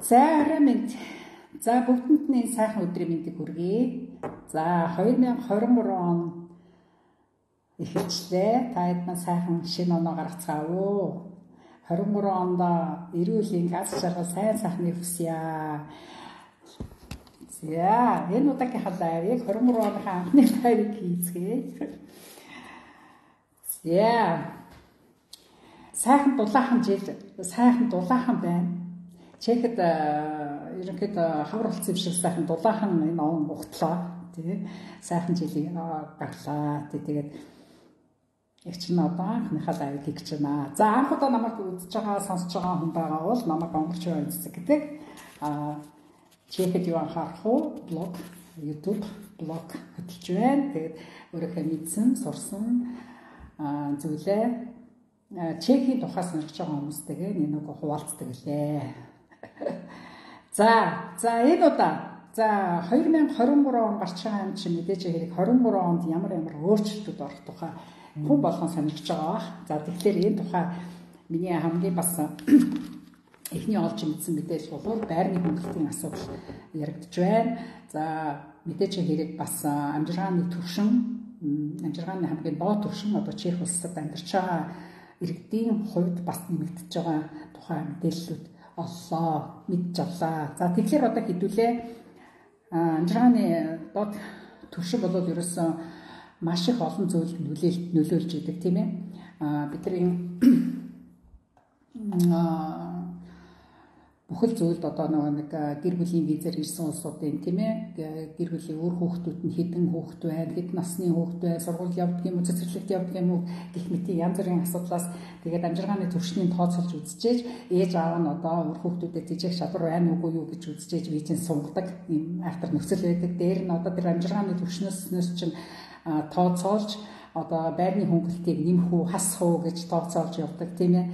За орой минь. За бүгдэнд энэ сайхан өдрийн мэндийг хүргэе. За 2023 он эхэлчлээ. Та хэд маань сайхан шинэ оноо гаргацгаав уу? 23 онд эрүүлийн газ жаргал сайн сайхныг хүсье. За энэ удаагийн лайвыг 23 оны анхны лайвыг хийцгээе. За сайхан дулаахан жил сайхан дулаахан байна Чехэд ерөнхийдөө хавар болсон юм шиг сайхан дулаахан энэ он ухтлаа тий сайхан жилийг гаглаа тий тэгээд яг ч н одоо анхныхаа лайв хийх гэж байна. За анх удаа намайг үзэж байгаа сонсож байгаа хүн байгаа бол намайг онгорч байна гэдэг а чехэд юу анхаарах уу блог YouTube блог хөтлж байна. Тэгээд өөрийнхөө мэдсэн, сурсан зүйлээ чехийн тухай сонирхож байгаа хүмүүстэйгээ нэг хуваалцдаг лээ. За, за энэ удаа за 2023 он гарч байгаа юм чинь мэдээж хэрэг 23 онд ямар ямар өөрчлөлтүүд орох тухай хүн болгон сонирхож байгаа бах. За тэгэхээр энэ тухай миний хамгийн бас эхний олж мэдсэн мэдээлэл бол байрны хөнгөлтийн асуудал яригдж байна. За мэдээж хэрэг бас амжиргааны төвшин амжиргааны хамгийн доод төвшин одоо Чех улсад амьдарч байгаа иргэдийн хувьд бас нэмэгдэж байгаа тухай мэдээллүүд оллоо, мэдж авлаа. За тэгэхээр одоо хэдүүлээ амжиргааны дод төршин болоод ерөөсөн маш их олон зүйл нөлөөлж нөлөөлж идэг тийм ээ. А бидний бүхэл зүйлд одоо нэг гэр бүлийн визээр ирсэн улсуудын тийм ээ гэр бүлийн өөр хүүхдүүд нь хэдэн хүүхд байна хэд насны хүүхд байна сургууль явдаг юм уу цэцэрлэгт явдаг юм уу гэх мэт янз бүрийн асуудлаас тэгээд амжиргааны төвшнийг тооцоолж үзчихээж ээж аав нь одоо өөр хүүхдүүдэд тийжэх шалгуур байна уугүй юу гэж үзчихээж визэн сунгадаг юм айхтар нөхцөл байдаг. Дээр нь одоо тэр амжиргааны төвшнөөс чинь тооцоолж одоо байрны хөнгөлтийг нэмэх үү хасах уу гэж тооцоолж явдаг тийм ээ.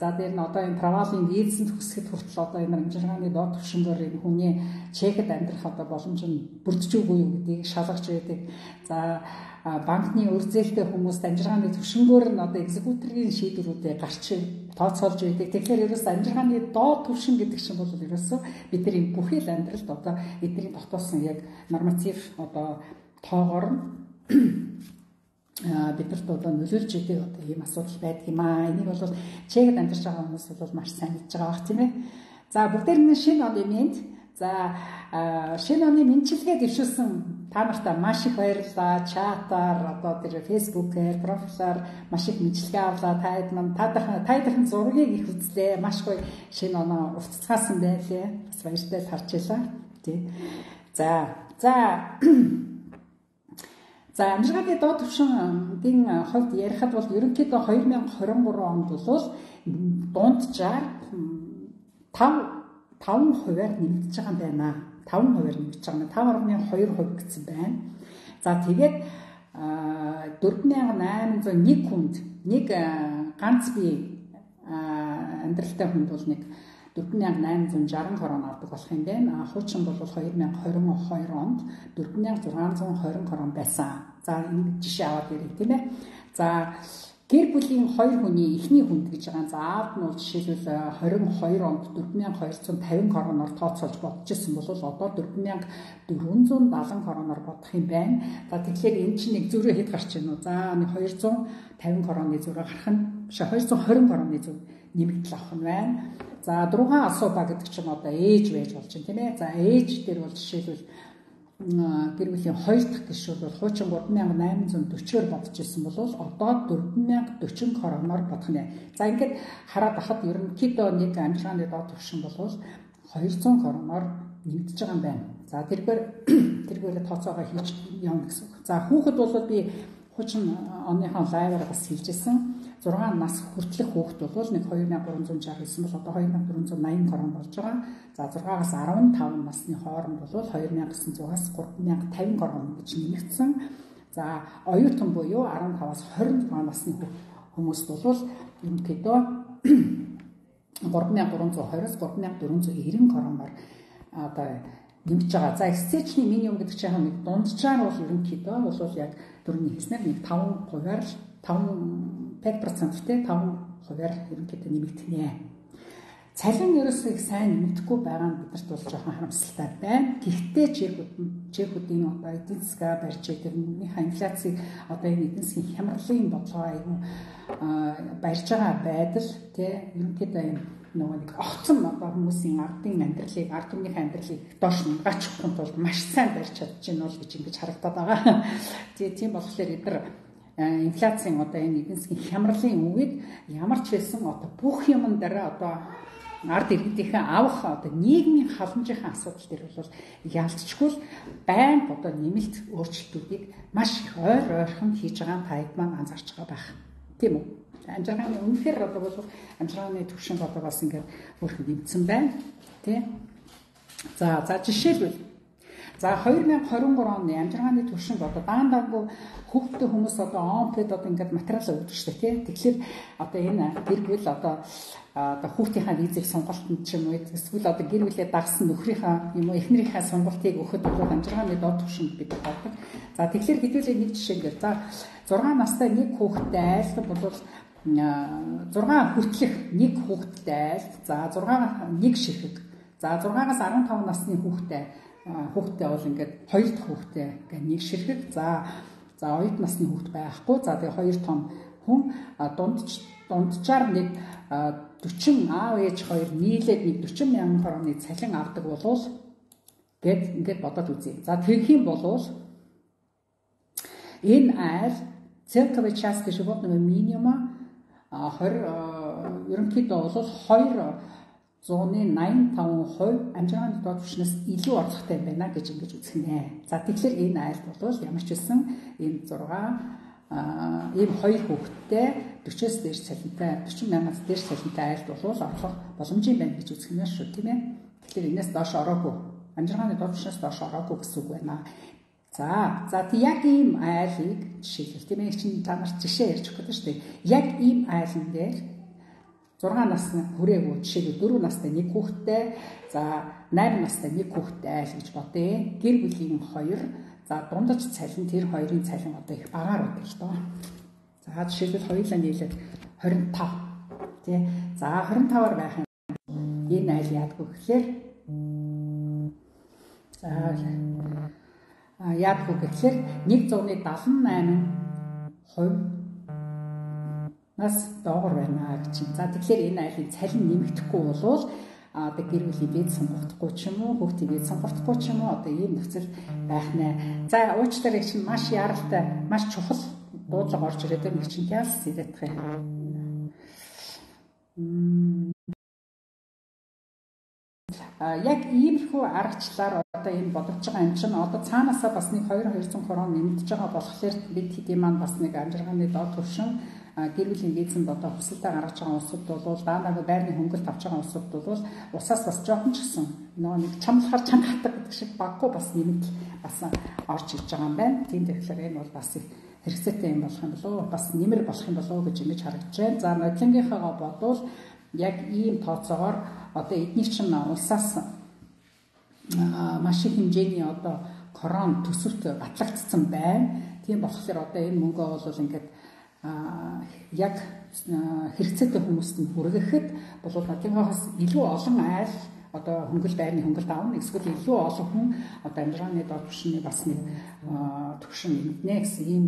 За дээр нь одоо энэ правалын визэнд хүсэхэд хүртэл одоо энэ амжиргааны доод түвшингээр энэ хүний чехэд амьдрах одоо боломж нь бүрдчихгүй юу гэдгийг шалгаж байдаг. За банкны үрзэлтэй хүмүүст амжиргааны түвшингөөр нь одоо экзекуторын шийдвэрүүдээ гарч тооцоолж байдаг. Тэгэхээр ерөөс амжиргааны доод түвшин гэдэг чинь бол ерөөсөө бидний бүхэл амьдралд одоо эдний тогтоосон яг норматив одоо тоогоор бидэрт одоо нөлөөлж идэг одоо ийм асуудал байдаг юм аа. Энийг бол чегэд амьдарч байгаа хүмүүс бол маш сайн мэдж байгаа бах тийм ээ. За бүгдээр нь шинэ оны мэд. За шинэ оны мэдчилгээ дэвшүүлсэн та нартай маш их баярлалаа. Чатаар одоо тэр фэйсбүүкээр профилаар маш их мэдчилгээ авлаа. Та хэд мань та дахин та дахин зургийг их үзлээ. Маш гоё шинэ оноо уццгаасан байлээ. Бас баяртай харж илаа. Тий. За за За амжиргааны доод түвшингийн хувьд ярихад бол ерөнхийдөө 2023 онд бол дунджаар 5 5 хувиар нэмэгдэж байгаа юм байна. 5 хувиар нэмэгдэж байгаа нь 5.2% гэсэн байна. За тэгээд 4801 хүнд нэг ганц бие амьдралтай хүнд бол нэг 4860 крон авдаг болох юм байна. Хуучин бол 2022 онд 4620 крон байсан. За энэ жишээ аваад ярив тийм ээ. За гэр бүлийн хоёр хүний эхний хүнд гэж байгаа. За аавд нь бол жишээлбэл 22 онд 4250 короноор тооцоолж бодож исэн бол одоо 4470 короноор бодох юм байна. За тэгэхээр энэ чинь нэг зөрөө хэд гарч ийн үү? За нэг 250 короны зөрөө гарах нь биш 220 короны зөрөө нэмэгдэл авах нь байна. За дургаан асууба гэдэг чинь одоо ээж байж болж байна тийм ээ. За ээж дээр бол жишээлбэл гэр бүлийн хоёр дахь гишүүд бол хуучин 3840-оор бодож исэн бол одоо 4040 короноор бодох нэ. За ингээд хараад ахад ерөнхийдөө нэг амжилгааны доод төвшин бол 200 короноор нэмэгдэж байгаа юм байна. За тэргээр тэргээр тооцоогоо хийж явна гэсэн үг. За хүүхэд бол би хуучин оныхон лайваар бас хэлжсэн 6 нас хүртэлх хүүхэд бол нэг 2369 бол одоо 2480 корон болж байгаа. За 6-аас 15 насны хооронд бол 2900-аас 3050 корон гэж нэмэгдсэн. За оюутан буюу 15-аас 26 насны хүмүүст бол ерөнхийдөө 3320-аас 3490 короноор одоо нэмж байгаа. За эсцэжний минимум гэдэг чинь нэг дунджаар бол ерөнхийдөө бол яг дөрөвний хийснээр нэг 5 хувиар 5 5%-тэй 5 хувиар ерөнхийдөө нэмэгдэнэ. цалин ерөөсөө их сайн нэмэгдэхгүй байгаа нь бидэрт бол жоохон харамсалтай байна. Гэхдээ чекүүд чекүүдийн одоо эдийн засгаа барьж байгаа өмнөхийнхаа инфляцийг одоо энэ эдийн засгийн хямралын бодлого аюу барьж байгаа байдал тий ерөнхийдөө юм нөгөө нэг огцон одоо хүмүүсийн ардын амьдралыг ард түмнийхээ амьдралыг доош нугаач ухын тулд маш сайн барьж чадчих нь бол гэж ингэж харагдаад байгаа. Тэгээ тийм болохоор эдгээр инфляцийн одоо энэ эдийн засгийн хямралын үед ямар ч байсан одоо бүх юм дээр одоо ард иргэдийнхээ авах одоо нийгмийн халамжийн асуудал дээр бол ялцчгүй байн одоо нэмэлт өөрчлөлтүүдийг маш их ойр ойрхон хийж байгаа тайд маань анзаарч байгаа байх. Тийм үү? амжиргааны үнэхээр одоо бол амжиргааны төвшин одоо бас ингээд өөрхөн нэмсэн байна. Тэ? За за жишээлбэл За 2023 оны амжиргааны төвшөнд одоо даан дангу хүүхдтэй хүмүүс одоо онпед одоо ингээд материал өгдөг шүү дээ тий. Тэгэхээр одоо энэ гэр бүл одоо одоо хүүхдийнхаа визийг сонголтод ч юм уу эсвэл одоо гэр бүлээ дагсан нөхрийнхаа юм уу эхнэрийнхээ сонголтыг өгөхөд бол амжиргааны доод төвшөнд бид боддог. За тэгэхээр хэдүүлээ нэг жишээ ингээд за 6 настай нэг хүүхдтэй айлтг бол 6 хүртэлх нэг хүүхэдтэй айл за 6 нэг ширхэг за 6-аас 15 насны хүүхэдтэй хүүхэдтэй бол ингээд хоёр дахь хүүхэдтэй ингээд нэг ширхэг. За за оюут насны хүүхэд байхгүй. За тэгээ хоёр том хүн. Дунд дунджаар нэг 40 аав ээж хоёр нийлээд нэг 40 мянган тонны цалин авдаг болвол гэд ингээд бодоод үзье. За тэгэх юм болвол энэ айл церковь часть животного минимума 20 ерөнхийдөө бол 2 зууны 85% амжиргааны доод түвшнээс илүү орлоготой байна гэж ингэж үзэх нэ. За тэгэхээр энэ айлт бол ямар ч үсэн энэ 6 а ийм хоёр хүүхэдтэй 40-с дээш цалинтай 40 мянгаас дээш цалинтай айлт бол орлого боломжийн байна гэж үзэх юм шүү тийм ээ. Тэгэхээр энэс доош ороогүй амжиргааны доод түвшнээс доош ороогүй гэсэн үг байна. За за тий яг ийм айлыг жишээлбэл тийм ээ чинь та нарт жишээ ярьж өгөх гэдэг шүү дээ. Яг ийм айлн дээр 6 насны хүрээгүй жишээлбэл 4 настай нэг хүүхэдтэй за 8 настай нэг хүүхэдтэй гэж бодъё. Гэр бүлийн хоёр за дундаж цалин тэр хоёрын цалин одоо их багаар байдаг л доо. За жишээлбэл хоёулаа нийлээд 25 тий. За 25-аар байх юм. Энэ айл яадгүй гэхээр за яадгүй гэхээр 178 хувь нас доогор байна гэж. За тэгэхээр энэ айлын цалин нэмэгдэхгүй болвол одоо гэр бүлийн бие сонгогдохгүй ч юм уу, хүүхдийн бие сонгогдохгүй ч юм уу одоо ийм нөхцөл байх нэ. За уучлаарай чинь маш яралтай, маш чухал дуудлага орж ирээд байна чинь яас сэдэх юм. яг иймэрхүү аргачлаар одоо энэ бодож байгаа юм чинь одоо цаанаасаа бас нэг 2 200 крон нэмэгдэж байгаа болохоор бид хэдийн маань бас нэг амжиргааны доод төвшин гэр бүлийн визэнд одоо хүсэлтээ гаргаж байгаа улсууд бол даанаг байрны хөнгөлт авч байгаа улсууд бол усаас бас жоохон ч гэсэн нөгөө нэг чамлахаар чанга хатдаг гэдэг шиг баггүй бас нэмэгдэл бас орж иж байгаа юм байна. Тийм тэгэхээр энэ бол бас хэрэгцээтэй юм болох юм болов бас нэмэр болох юм болов гэж ингэж харагдаж байна. За нодлонгийнхаа бодвол яг ийм тооцоогоор одоо эднийг чинь улсаас маш их хэмжээний одоо корон төсөвт батлагдсан байна. Тийм болохоор одоо энэ мөнгөө бол ингээд яг хэрэгцээтэй хүмүүст нь хүргэхэд бол Батингаас илүү олон айл одоо хөнгөл байрны хөнгөлт аавна эсвэл илүү олон хүн одоо амжиргааны доод түвшний бас нэг төвшин нэмнэ гэсэн ийм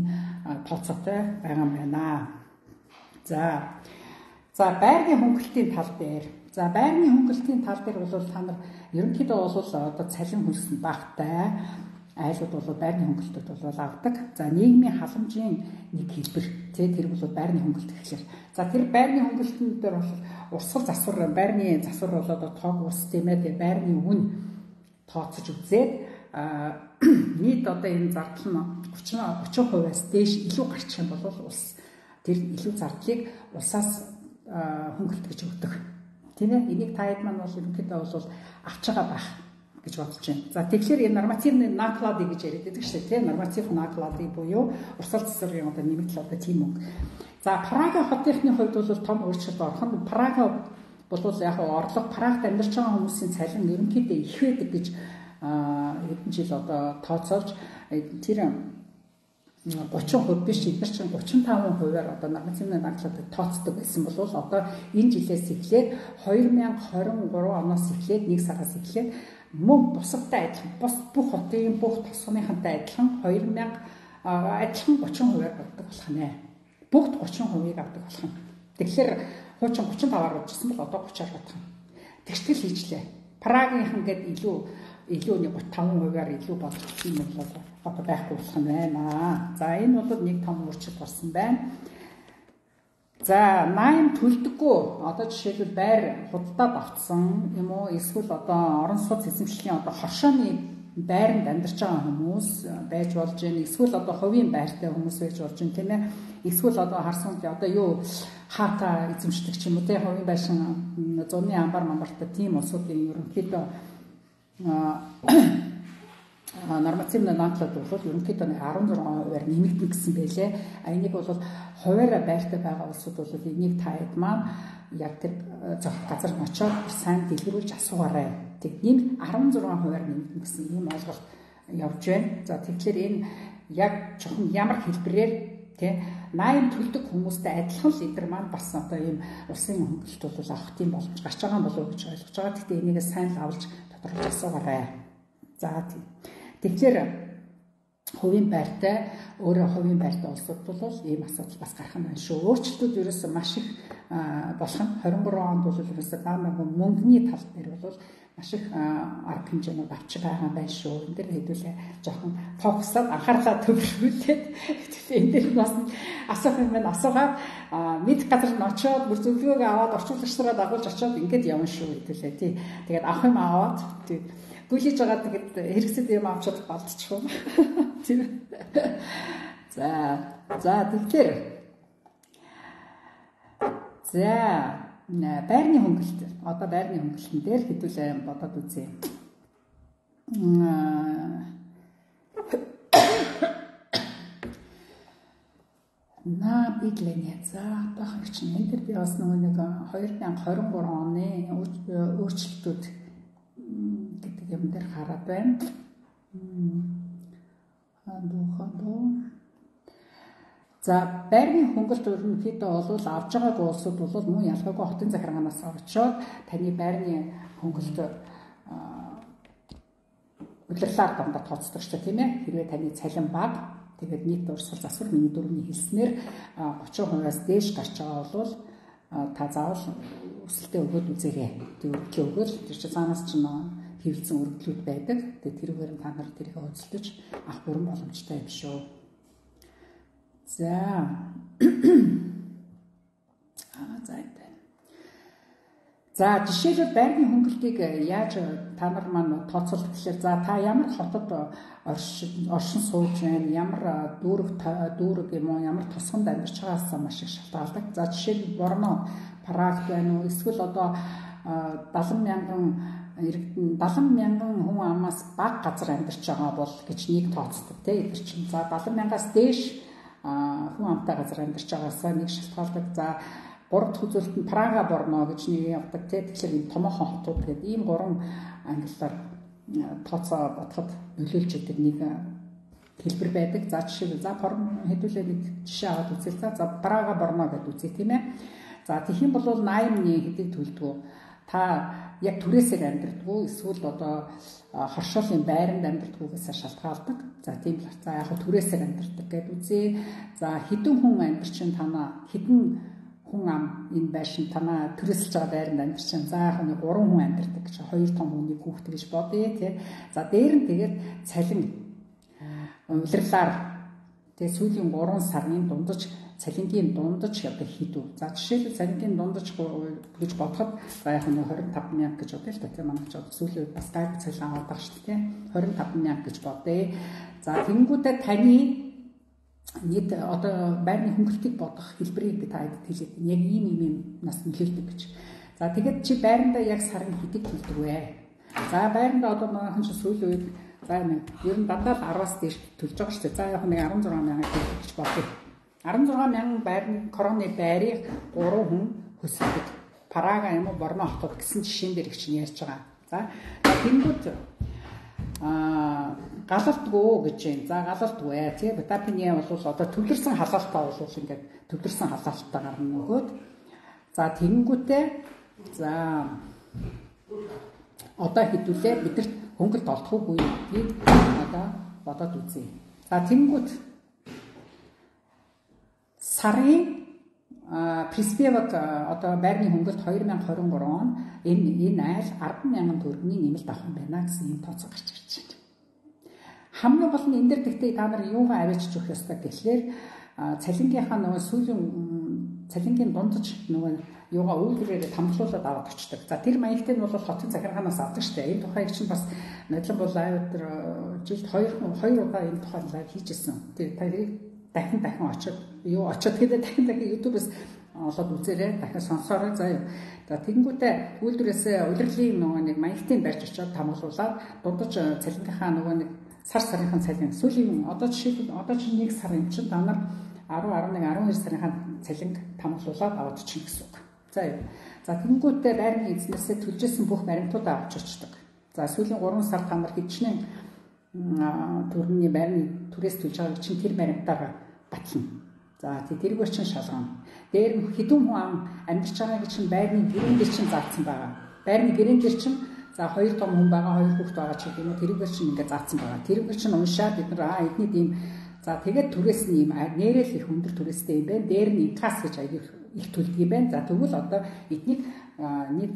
тооцоотой байгаа юм байна. За За байрны хөнгөлтийн тал дээр за байрны хөнгөлтийн тал дээр бол та нар ерөнхийдөө бол одоо цалин хөлсөн багтай айлууд бол байрны хөнгөлтөд бол авдаг. За нийгмийн халамжийн нэг хэлбэр тий тэр бол байрны хөнгөлт гэхлээр. За тэр байрны хөнгөлтөн дээр бол урсгал засвар байрны засвар бол одоо тоог ус тийм ээ байрны үн тооцож үзээд нийт одоо энэ зардал нь 30 30%-аас дээш илүү гарчих юм бол ус тэр илүү зардлыг усаас хөнгөлт гэж өгдөг. Тийм ээ. Энийг та хэд маань бол ерөнхийдөө бол авч байгаа байх гэж бодож байна. За тэгэхээр энэ нормативны наклады гэж яриад байдаг шүү дээ. Норматив наклады буюу урсгал засварын одоо нэмэгдэл одоо тийм мөнгө. За Прага хотынхны хувьд бол том өөрчлөлт орох нь Прага бол яг орлого Прагт амьдарч байгаа хүмүүсийн цалин ерөнхийдөө их байдаг гэж хэдэн жил одоо тооцоолж тэр 30% биш эдгээр чинь 35%-аар одоо нормативны дадлуудыг тооцдог байсан бол одоо энэ жилээс эхлээд 2023 оноос эхлээд 1 сараас эхлээд мөн бусадтай адилхан бус бүх хотын бүх тосгоныхантай адилхан 2000 адилхан 30%-аар болдог болох нэ. Бүгд 30%-ийг авдаг болох юм. Тэгэхээр хуучин 35-аар болчихсон бол одоо 30-аар бодох. Тэгштэл хийжлээ. Прагийнхан гээд илүү илүү нэг 35%-аар илүү болгосон юм бол одоо байхгүй болох нь байна. За энэ бол нэг том өөрчлөлт болсон байна. За 8 төлдөггүй одоо жишээлбэл байр худалдаад авцсан юм уу эсвэл одоо орон сууц эзэмшлийн одоо хоршооны байранд амьдарч байгаа хүмүүс байж болж байна. Эсвэл одоо хувийн байртай хүмүүс байж болж байна тийм ээ. Эсвэл одоо харсан одоо юу хаата эзэмшдэг ч юм уу тийм хувийн байшин зуны амбар мамбартай тийм улсуудын ерөнхийдөө нормативны наадлууд бол ерөнхийдөө 16%-аар нэмэгдэн гэсэн байлээ. А энийг бол хуваараа байртай байгаа улсууд бол энийг таад маань яг тэр зах газар нь очоод сайн дэлгэрүүлж асуугаарай. Тэг энэ 16%-аар нэмэгдэн гэсэн ийм ойлголт явж байна. За тэгэхээр энэ яг жоохон ямар хэлбэрээр тий 80 төлдөг хүмүүстэй адилхан лидер маань бас одоо ийм улсын хөнгөлөлт бол авах тийм боломж гарч байгаа болов уу гэж ойлгож байгаа. Гэхдээ энийг сайн л авалж тодорхойлж асуугаарай. За тийм. Тэгэхээр хувийн байртай өөрөө хувийн байртай улсууд бол ийм асуудал бас гарах нь байна шүү. Өөрчлөлтүүд ерөөсөө маш их болох нь 23 онд бол ерөөсөө даамаг мөнгөний тал дээр бол маш их арга хэмжээнүүд авч байгаа юм байна шүү. энэ дэр хэдүүлээ жоохон фокусад анхаарлаа төвлөрүүлээд энэ дэр бас асуух юм байна. Асуугаад мэд газар нь очиод бүр зөвлөгөөг аваад орчуулагч нараа дагуулж очиод ингэж явна шүү хэдүүлээ тий. Тэгээд авах юм аваад тий гүйлж байгаа тэгэд хэрэгсэд юм авч чадах болчих юм. Тийм. За. За тэгэхээр За байрны хөнгөлт одоо байрны хөнгөлтөн дээр хэдүүлээ бодоод үзье. На бидлэнэ. За одоох чинь энэ дэр би бас нэг 2023 оны өөрчлөлтүүд гэдэг юм дээр хараад байна. Хандуу За байрны хөнгөлт ерөнхийдөө бол авж байгаагүй улсууд бол мөн ялгаагүй хотын захиргаанаас очоод таны байрны хөнгөлт удирлаар дандаа тооцдог ч тийм ээ. Хэрвээ таны цалин бага тэгээд нийт урсгал засвар миний дөрөвний хэлснээр 30%-аас дээш гарч байгаа бол та заавал өсөлтөө өгөөд үзээрэй. Тэг өгөөл тэр чинь цаанаас чинь хэвлэлсэн өргөдлүүд байдаг. Тэгээ тэрүүгээр та нар тэрийг хөдөлтөж авах бүрэн боломжтой юм шүү. За. Аа за энэ. За жишээлбэл байрны хөнгөлтийг яаж та нар маань тооцоолох гэхээр за та ямар хотод оршин сууж байна, ямар дүүрэг дүүрэг юм уу, ямар тосгонд амьдарч байгаагаас маш их шалтгаалдаг. За жишээлбэл Борно, Праг байна уу, эсвэл одоо 70 мянган иргэдэн 70 мянган хүн амаас бага газар амьдарч байгаа бол гэж нэг тооцдог тийм эдгээр чинь за 70 мянгаас дээш хүн амтай газар амьдарч байгаасаа нэг шалтгаалдаг за гурав дахь үзүүлэлт нь Прага Борно гэж нэг явдаг тийм тэгэхээр энэ томоохон хотууд гэдэг ийм гурван англиар тооцоо бодоход нөлөөлж идэг нэг хэлбэр байдаг. За жишээ за Борно хэдүүлээ нэг жишээ аваад үзье. За Прага Борно гэдэг үзье тийм ээ. За тэгэх юм бол 80-ны хэдийг төлдөг та яг түрээсээр амьдрдгүү эсвэл одоо хоршоолын байранд амьдрдгүүгээс шалтгаалдаг. За тийм л. За яг түрээсээр амьдрдаг гэдэг үзье. За хідэн хүн амьдрчин танаа хідэн хүн ам энэ байшин танаа төрөсөлж байгаа байранд амьдрчин. За яг нэг 3 хүн амьдрдаг гэж хоёр том хүний хүүхэд гэж бодъё тий. За дээр нь тэгээд цалин улирлаар тэгээ сүүлийн 3 сарын дундаж цалингийн дундаж одоо хідүү. За жишээлбэл цалингийн дундаж гэж бодоход за яг нэг 25 мянга гэж бодъё л та тийм манайч одоо сүүлийн бас гайг цалин аваад байгаа шүү дээ. 25 мянга гэж бодъё. За тэнгуүдээ таны нийт одоо байрны хөнгөлтийг бодох хэлбэрийг би таад хэлээд. Яг ийм ийм юм нас нөлөөлдөг гэж. За тэгэд чи байрандаа яг сарын хэдэг төлдөг вэ? За байрандаа одоо манайхан чи сүүлийн үед за юм ер нь дандаа л 10-аас дээш төлж байгаа шүү дээ. За яг нэг 16 мянга гэж бодъё 16 мянган байрны короны байрыг 3 хүн хөсөлдөг. Парага юм уу Борно хотод гэсэн жишээн дээр их чинь ярьж байгаа. За тэнгууд а галалтгүй гэж юм. За галалтгүй ээ. Тий витамин бол одоо төвлөрсөн халаалтаа бол ингээд төвлөрсөн халаалтаа гарна нөгөөд. За тэгэнгүүтээ за одоо хэдүүлээ бидэрт хөнгөлт олдохгүй гэдгийг одоо бодоод үзье. За тэгэнгүүт сарын Приспевак одоо байрны хөнгөлт 2023 он энэ энэ айл 100000 төгрөгийн нэмэлт авах юм байна гэсэн юм тооцоо гарч ирж байна. Хамгийн гол нь энэ дэр гэхдээ та нар юугаа авчиж өгөх ёстой гэхлээр цалингийнхаа нөгөө сүүлийн цалингийн дундаж нөгөө юугаа үйлдвэрээр тамглуулад аваад очдог. За тэр маягтай нь бол хотын захиргаанаас авдаг штэ. Энэ тухайг чинь бас надлан бол айвтар жилд 2 2 удаа энэ тухай лайв хийжсэн. Тэр тэрийг дахин дахин очоод юу очоод тэгээд дахин дахин YouTube-с олоод үзээрэй. Дахин сонсоорой заа. За тэгэнгүүтээ үйлдвэрээс удирдлагын нөгөө нэг маягтыг барьж очоод тамглуулаад дундаж цалингийнхаа нөгөө нэг сар сарынхан цалин сүүлийн одоо жишээлбэл одоо чинь нэг сарын чинь та нар 10 11 12 сарынхан цалинг тамглуулаад аваад чинь гэсэн үг. За юу. За тэнгуүтээ байрны эзнээсээ төлжсэн бүх баримтуудаа авч очдог. За сүүлийн 3 сар та нар хичнээн төрний байрны түрээс төлж байгааг чинь тэр баримтаагаа батлна. За тэргээр чинь шалгана. Дээр нь хідүүн хүн амьдарч байгааг чинь байрны гэрэн дээр чинь заасан байгаа. Байрны гэрэн дээр чинь За хоёр том хүн байгаа, хоёр хүүхэд байгаа ч юм уу тэрүүгээр чинь ингээд заасан байгаа. Тэрүүгээр чинь уншаад бид нар аа эдний ийм за тэгээд түрээс нь ийм нэрэл их өндөр түрээстэй юм байна. Дээр нь интас гэж аяг их төлдөг юм байна. За тэгвэл одоо эднийг нийт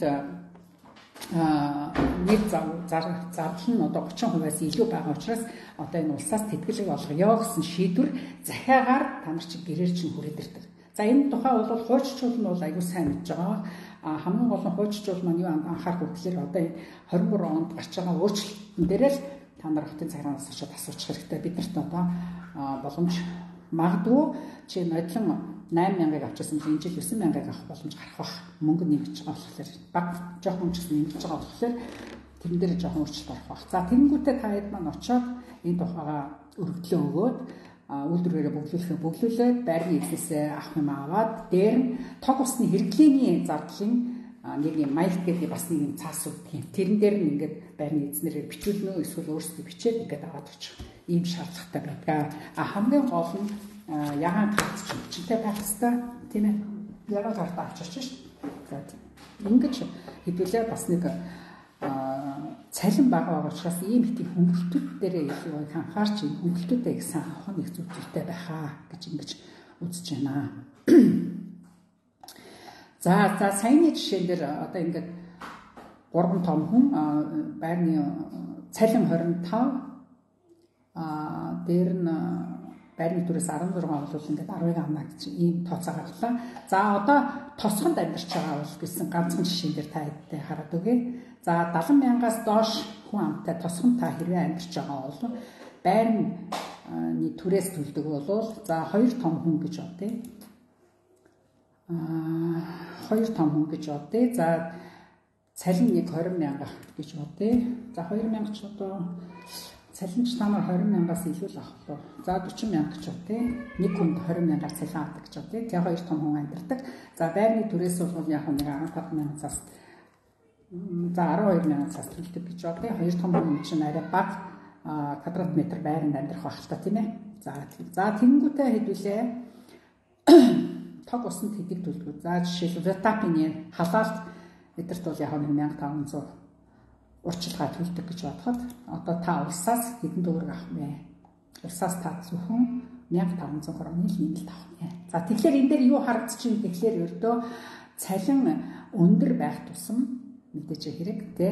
нэг зардал нь одоо 30%-аас илүү байгаа учраас одоо энэ улсаас тэтгэлэг олгоё гэсэн шийдвэр захиагаар та нар чи гэрээр чинь хүрээд ирдэг. За энэ тухай бол хууччул нь бол аягүй сайн мэдж байгаа хамгийн гол нь хуульчжуул маань юу анхаарах үгээр одоо 23 онд гарч байгаа өөрчлөлтөн дээр л та нар хотын цагаанаас очиод асуучих хэрэгтэй. Биднэрт одоо боломж магадгүй чи нодлон 8000-ыг авчихсан чинь энэ жил 9000-ыг авах боломж гарах бах. Мөнгө нэмж байгаа болохоор баг жоохон ч гэсэн нэмж байгаа болохоор тэрэн дээр жоохон өөрчлөлт орох бах. За тэгэнгүүтээ та хэд маань очиод энэ тухайга өргөдлөө өгөөд үйлдвэрээрээ бөглүүлэхээ бөглүүлээд байрны эзнээсээ авах юм аваад дээр нь тог усны хэрэглээний зардлын нэг юм маялт гэдэг бас нэг юм цаас өгдөг. Тэрэн дээр нь ингээд байрны эзнэрээр бичүүлнэ үү эсвэл өөрсдөө бичээд ингээд аваад очих. Ийм шаардлагатай байдаг. А хамгийн гол нь ягаан карт ч чинтэй байх хэвээр тийм ээ. Ягаан карт авч очиж шүү дээ. За ингэж хэдүүлээ бас нэг цалин бага байгаа учраас ийм их хөнгөлтүүд дээр илүү анхаарч ийм хөнгөлтүүдээ их сайн авах нэг зүйл зүйтэй байхаа гэж ингэж үзэж байна. За за саяны жишээн дээр одоо ингээд 3 том хүн байрны цалин 25 а дээр нь байрны төрөөс 16 болвол ингээд 10-ыг авна гэж ийм тооцоо гарлаа. За одоо тосгонд амьдарч байгаа бол гэсэн ганцхан жишээн дээр та хэдтэй хараад өгье. За 70 мянгаас доош хүн амтай тосгонд та хэрвээ амьдарч байгаа бол байрны түрээс төлдөг бол за 2 том хүн гэж бодъё. Аа 2 том хүн гэж бодъё. За цалин нэг 20 мянга гэж бодъё. За 2 мянга ч одоо цалинч та нар 20 мянгаас илүү л авах уу? За 40 мянга ч бод тий. Нэг хүнд 20 мянгаар цалин авдаг гэж бод тий. Тэгээ хоёр том хүн амьдардаг. За байрны түрээс бол яг нэг 15 мянган цаас за 12 мянган цаас төлдөг гэж бод тий. Хоёр том хүн чинь арай бага квадрат метр байранд амьдрах байх л та тийм ээ. За за тэнгүүтээ хэдүүлээ тог усанд хэдэг төлдөг. За жишээлбэл Ветапины халаалт эдэрт бол яг нэг 1500 урчилгаа төлдөг гэж бодоход одоо та улсаас хэдэн төгрөг авах вэ? Улсаас та зөвхөн 1500 хорооны нэмэлт авах вэ? За тэгэхээр энэ дээр юу харагдчих юм гэхлээр ердөө цалин өндөр байх тусам мэдээж хэрэг те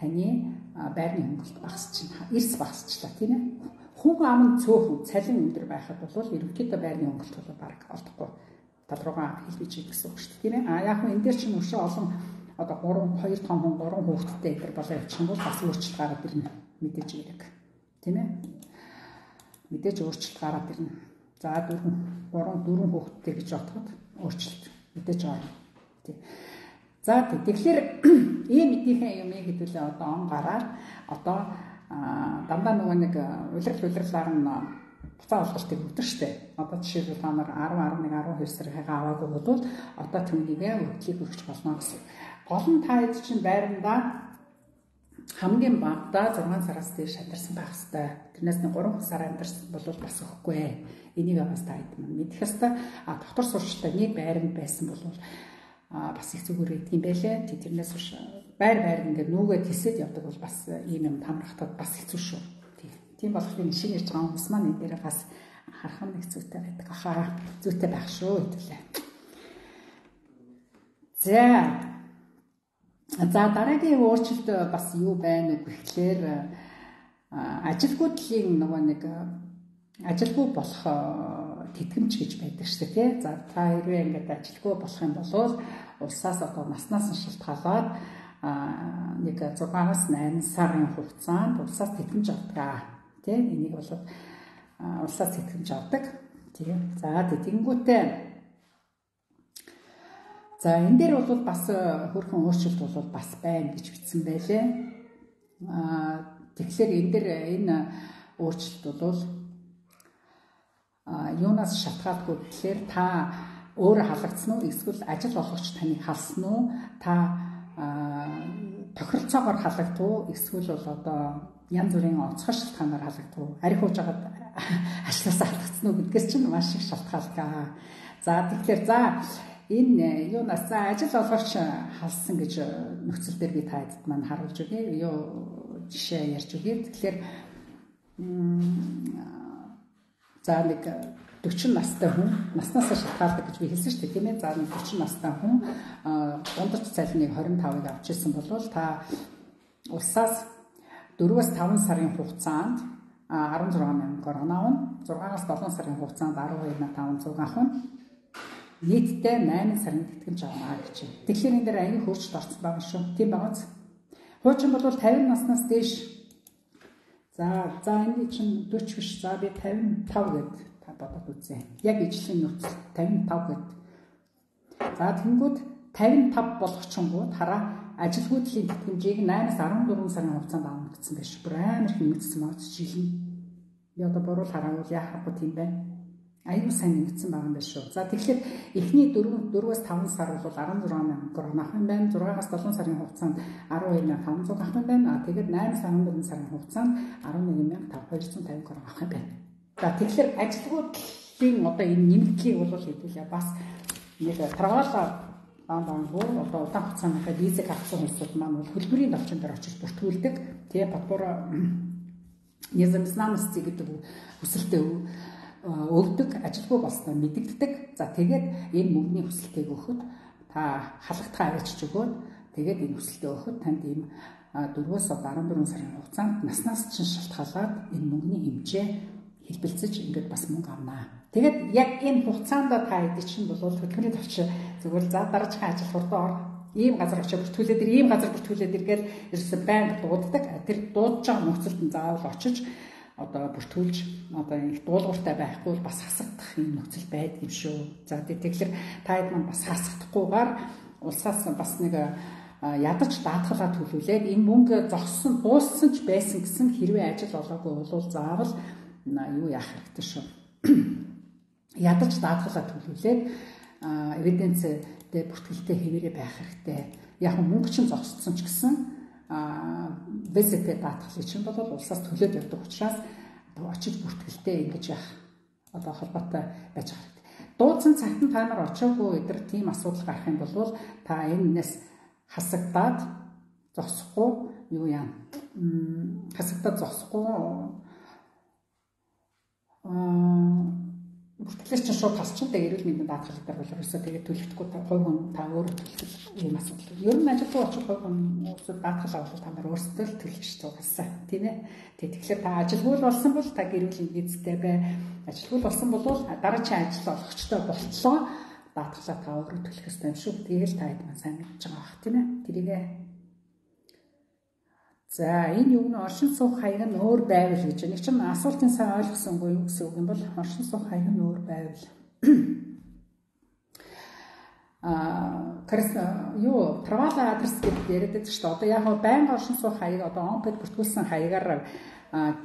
таны байрны хөнгөлт багасч чинь эрс багасчлаа тийм ээ. Хүн ам нь цөөхөн цалин өндөр байхад бол ерөнхийдөө байрны хөнгөлт бол баг олдохгүй тал руугаа хэлбэж гэсэн үг шүү дээ тийм ээ. А яг нь энэ дээр чинь өшөө олон одоо 3 2 том хүн 3 хүүхэдтэй гэдэг болоо явчих юм бол бас өөрчлөлт гараад ирнэ мэдээж ирэх. Тийм ээ. Мэдээж өөрчлөлт гараад ирнэ. За 4 3 4 хүүхэдтэй гэж бодоход өөрчлөлт мэдээж орно. Тийм. За тэгэхээр ийм мэдээхэн юмыг хэдүүлээ одоо он гараад одоо дандаа нөгөө нэг улирал улирлаар нь буцаа олголтыг өгдөг штэ. Одоо жишээлбэл та нар 10 11 12 сарын аваагүй бол одоо түүнийг өгдлийг өгч болно гэсэн гол нь та хэд чинь байрандаа хамгийн багадаа 6 сараас дээш амьдарсан байх хэвээр. Тэрнээс нь 3 сар амьдарсан бол бас өгөхгүй. Энийг бас та хэд мэдэх хэвээр. А доктор сурчтай нэг байранд байсан бол а бас их зүгээр гэдэг юм байлээ. Тэрнээс биш байр байр ингээд нүгээ тисэд явдаг бол бас ийм юм тамрахтад бас хэцүү шүү. Тийм болохоор энэ шинэ ирж байгаа хүмүүс маань энэ дээр бас харах нэг зүйтэй байдаг ахаа. Зүйтэй байх шүү хэвлээ. За За дараагийн өөрчлөлт бас юу байна вэ гэхлээр ажилгүйдлийн нөгөө нэг ажилгүй болох тэтгэмж гэж байдаг шүү дээ тий. За та хэрвээ ингээд ажилгүй болох юм бол улсаас одоо наснаас нь шалтгаалаад нэг 6-аас 8 сарын хугацаанд улсаас тэтгэмж авдаг. Тий. Энийг бол улсаас тэтгэмж авдаг. Тий. За тэгэнгүүтээ За энэ дээр бол бас э, хөрхөн өөрчлөлт бол бас байна гэж бичсэн байлээ. Аа тэгэхээр энэ дээр энэ өөрчлөлт бол а юунаас шалтгаалгүй гэхээр та өөрөө халагдсан уу? Эсвэл ажил олгогч таныг халсан уу? Та тохиролцоогоор халагдав уу? Эсвэл бол одоо янз бүрийн онцгой шалтгаанаар халагдав уу? Арх ууж агаад ажлаас алдагдсан уу? Гэдгээс чинь маш их шалтгаалгаа. За тэгэхээр за энэ юунаас за ажил олгогч халсан гэж нөхцөл дээр би таад маань харуулж өгье. Юу жишээ ярьж өгье. Тэгэхээр за нэг 40 настай хүн наснаас шалтгаалдаг гэж би хэлсэн шүү дээ тийм ээ. За нэг 40 настай хүн дундаж цалиныг 25-ыг авч ирсэн бол та улсаас 4-өөс 5 сарын хугацаанд 16 мянган авна. 6-аас 7 сарын хугацаанд 12500 авна нийтдээ 8 сарын тэтгэмж авнаа гэж байна. Тэгэхээр энэ дээр аягүй хөрчлөлт орсон байгаа шүү. Тийм байгааз. Хуучин бол 50 наснаас дээш за за энэ чинь 40 биш. За би 55 гэд та бодоод үзье. Яг ижлийн нөхцөл 55 гэд. За тэнгууд 55 болгочонгууд хараа ажилгүйдлийн тэтгэмжийг 8-аас 14 сарын хугацаанд авна гэсэн байж бүр амар хэмэгдсэн маа жилийн. Би одоо буруу хараагүй яахахгүй тийм байна аюу сайн нэгдсэн байгаа юм байна шүү. За тэгэхээр эхний 4 4-өөс 5 сар бол 16 мянган крон авах юм байна. 6-аас 7 сарын хугацаанд 12500 авах юм байна. Тэгээд 8-аас 14 сарын хугацаанд 11250 крон авах юм байна. За тэгэхээр ажилгүйдлийн одоо энэ нэмэгдлийг бол хэдүүлээ бас нэг travala баан баангуу одоо удаан хугацааныхаа визэг авсан хүмүүсүүд маань бол хөлбөрийн давчин дээр очиж бүртгүүлдэг. Тэгээ подбор незамеснамости гэдэг хүсэлтэд өгдөг, ажилгүй болсноо мэдэгддэг. За тэгээд энэ мөнгөний хүсэлтийг өгөхөд та халахтаа авчиж өгөөд тэгээд энэ хүсэлтээ өгөхөд танд ийм 4-өөс 14 сарын хугацаанд наснаас чинь шалтгаалаад энэ мөнгөний хэмжээ хэлбэлцэж ингээд бас мөнгө авнаа. Тэгээд яг энэ хугацаанд та эдий чинь бол хөдөлмөрийн төвч зүгээр за дараагийн ажил хурдан ор ийм газар очиж бүртгүүлээд ийм газар бүртгүүлээд иргээл ерөөсөй байнга дууддаг. Тэр дуудаж байгаа нөхцөлд нь заавал очиж одоо бүртгүүлж одоо их дуулууртай байхгүй бол бас хасагдах юм нөхцөл байдаг юм шүү. За тэгэхээр та хэд маань бас хасахдахгүйгээр улсаас бас нэг ядаж даатгалаа төлүүлээд энэ мөнгө зогссон дууссан ч байсан гэсэн хэрвээ ажил олоогүй бол заавал юу яах хэрэгтэй шүү. Ядаж даатгалаа төлүүлээд эвиденцтэй бүртгэлтэй хэвээрээ байх хэрэгтэй. Яг мөнгө чинь зогссон ч гэсэн ВСП даатгалыг чинь бол улсаас төлөөд явдаг учраас очиж бүртгэлтэй ингэж яах. Одоо холбоотой байж байгаа хэрэгтэй. Дуудсан цагт нь та нар очоогүй өдр тийм асуудал гарах юм бол та энэс хасагдаад зогсохгүй юу яа? Хасагдаад зогсохгүй. Аа бүртгэлээс чинь шууд тасчилдаг эрүүл мэндийн даатгалдаг бол ерөөсөө тэгээд төлөгдөхгүй хувь хүн та өөрөө төлөх юм асуудал. Ер нь ажилтгүй очих хувь хүн өөрсдөө даатгал авах та нар өөрсдөө л төлөх гэж зугасан тийм ээ. Тэгээд тэгэхээр та ажилгүй болсон бол та гэрүүлийн эзэдтэй бай. Ажилгүй болсон бол дараагийн ажил олгочтой болтлоо даатгалаа та өөрөө төлөх ёстой юм шүү. Тэгээд та хэд маань сайн мэдж байгаа бах тийм ээ. Тэрийгээ За энэ юу нэ оршин суух хаяг нь өөр байвал гэж. Нэг чинь асуултын сайн ойлгосонгүй юу гэсэн үг юм бол оршин суух хаяг нь өөр байвал. А крис юу травала адрес гэдэг яриад байдаг шүү дээ. Одоо яг нь байнга оршин суух хаяг одоо онкод бүртгүүлсэн хаягаар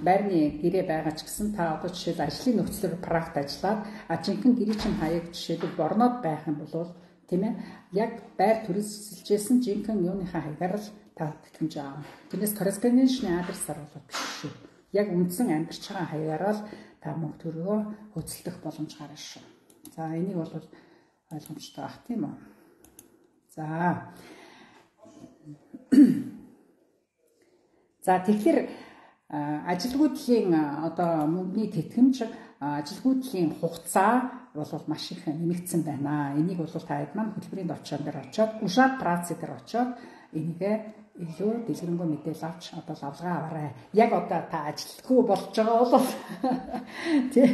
байрны гэрээ байгаа ч гэсэн та одоо жишээл ажлын нөхцлөөр практ ажиллаад а жинхэнэ гэрээ чинь хаяг жишээлбэл борноод байх юм бол Тийм ээ. Яг байр төрөлсөлжсэн жинхэнэ юуныхаа хаягаар л та тэтгэмж аав. Тэрнээс correspondence-ны адресаар бол биш шүү. Яг үндсэн амьдарч байгаа хаягаар л та мөнгө төргөө хөцөлдөх боломж гарна шүү. За энийг бол ойлгомжтой бах тийм үү. За. За тэгэхээр ажилгүйдлийн одоо мөнгөний тэтгэмж ажилгүйдлийн хугацаа бол маш их нэмэгдсэн байна. Энийг бол та хэд маань хөтөлбөрийн товчон дээр очиод, ушаад прац дээр очиод энийгээ илүү дэлгэрэнгүй мэдээлэл авч одоо лавлгаа аваарай. Яг одоо та ажилтгүй болж байгаа бол тий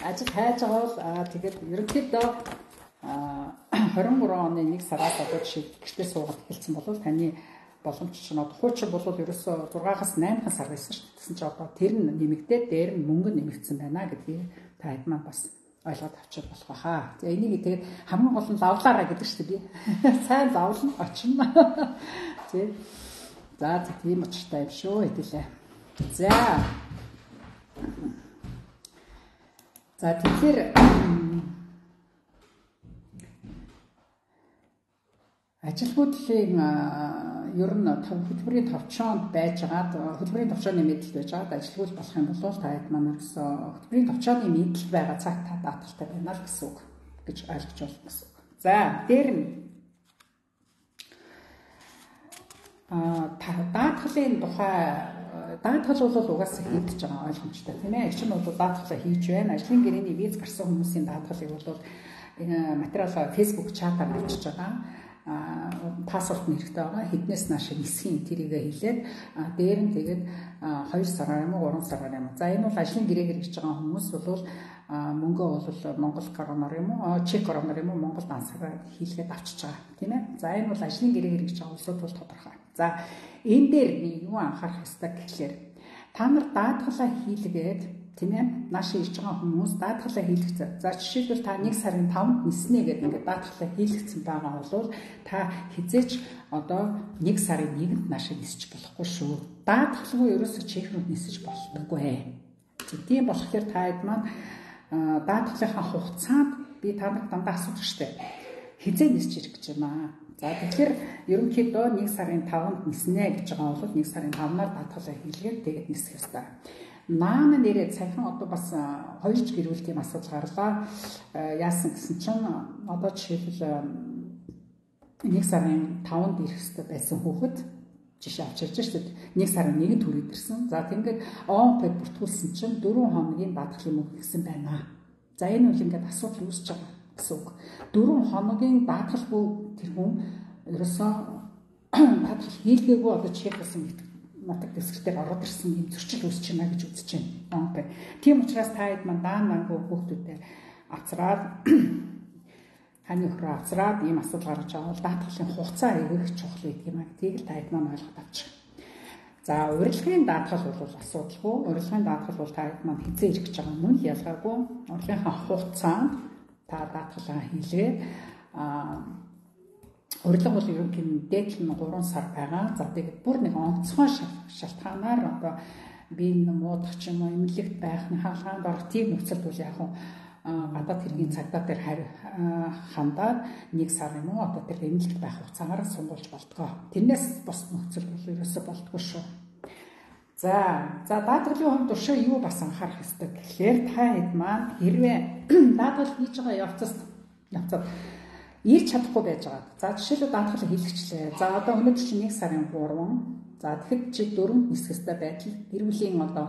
ажил хайж байгаа бол тэгээд ерөнхийдөө 23 оны 1 сараас одоо жишээ гэртээ суугаад эхэлсэн бол таны боломж чинь одоо хуучин бол ерөөсөө 6-аас 8 сар байсан шүү дээ. Тэгсэн чинь одоо тэр нь нэмэгдээд дээр нь мөнгө нэмэгдсэн байна гэдгийг та хэд маань бас ойлгоод авчих болох байхаа. За энийг тэгээд хамгийн гол нь лавлаараа гэдэг шүү дээ. Сайн лавлна очино. Тэ. За тийм учиртай юм шүү хэдүүлээ. За. За тэгэхээр ажилгүйдлийн ер нь хөтөлбөрийн товчоонд байжгаад хөтөлбөрийн товчооны мэдэл байжгаад ажилгүйд болох юм бол та хэд маань ерөөсөө хөтөлбөрийн товчооны мэдэл байгаа цаг та даатгалтай байна л гэсэн үг гэж ойлгож байна гэсэн үг. За дээр нь а даатгалын тухай даатгал бол угаасаа хийгдэж байгаа ойлгомжтой тийм ээ. Эчин бол даатгалаа хийж байна. Ажлын гэрээний виз гарсан хүмүүсийн даатгалыг бол энэ материал Facebook чатаар бичиж байгаа паспорт нэрхтэй байгаа хэднээс нааш нисхийн тэрийгэ хэлээд дээр нь тэгээд 2 сараар юм уу 3 сараар юм. За энэ бол ажлын гэрээгээр хийж байгаа хүмүүс бол мөнгөө бол Монгол короноор юм уу чек короноор юм уу Монгол дансаар хийлгээд авчиж байгаа тийм ээ. За энэ бол ажлын гэрээгээр хийж байгаа улсууд бол тодорхой. За энэ дээр юу анхаарах ёстой гэхлээр та нар даатгалаа хийлгээд тийм ээ нааш ирж байгаа хүмүүс даатгалаа хийлгэсэн. За жишээлбэл та 1 сарын 5-нд ниснэ гэдэг ингээд даатгалаа хийлгэсэн байгаа бол та хизээч одоо 1 сарын 1-нд нааш нисэж болохгүй шүү. Даатгалгүй ерөөсөө чекрүүд нисэж болохгүй. Тийм болохоор та хэд маань даатгалынхаа хугацаанд би та нарт дандаа асуудаг штеп. Хизээ нисэж ирэх гэж юм аа. За тэгэхээр ерөнхийдөө 1 сарын 5-нд ниснэ гэж байгаа бол 1 сарын 5-наар даатгалаа хийлгээд тэгээд нисэх ёстой наана нэрээ саяхан одоо бас хоёр ч гэрүүл тийм асуудал гарлаа. Яасан гэсэн чинь одоо жишээлбэл нэг сарын 5-нд ирэх хэрэгтэй байсан хүүхэд жишээ авч ярьж шүү дээ. Нэг сарын 1-нд төрөд ирсэн. За тэгээд он пэд бүртгүүлсэн чинь 4 хоногийн даатгалын мөнгө гэсэн байна. За энэ үл ингээд асуудал үүсэж байгаа гэсэн үг. 4 хоногийн даатгалгүй тэр хүн ерөөсөө даатгал хийлгээгүй одоо чексэн гэдэг нутаг дэвсгэртээр ороод ирсэн юм зөрчил үүсч байна гэж үзэж байна. Онтой. Тийм учраас та хэд ман даанаагүй хүүхдүүдэд ацраад хань өхрөө ацраад ийм асуудал гарч байгаа бол даатгалын хугацаа эвэх чухал гэдэг юм аа. Тийг л та хэд ман ойлгоод авчих. За урилгын даатгал бол асуудалгүй. Урилгын даатгал бол та хэд ман хизээ ирэх гэж байгаа мөн ялгаагүй. Урилгынхаа хугацаанд та даатгалаа хийлээ. Аа урилга бол дээдл нь 3 сар байгаа. За тэгээд бүр нэг онцгой шалтгаанаар одоо би муудах ч юм уу эмнэлэгт байхны хаалгаанд орох тийм нөхцөл бол яг гадаад хэргийн цагдаа дээр хандаад нэг сар юм уу одоо тэр эмнэлэгт байх хугацаагаар сунгуулж болтгоо. Тэрнээс бос нөхцөл бол ерөөсө болтгоо шүү. За, за даатгалын хувьд өшөө юу бас анхаарах ёстой гэхлээр та хэд маань хэрвээ даатгал хийж байгаа явцас явцад ирж чадахгүй байж байгаа. За жишээлбэл даатгалыг хийлгчлээ. За одоо өнөөдөр чинь 1 сарын 3. За тэгэхэд чи 4 нисгэстэй байдал эрүүлийн одоо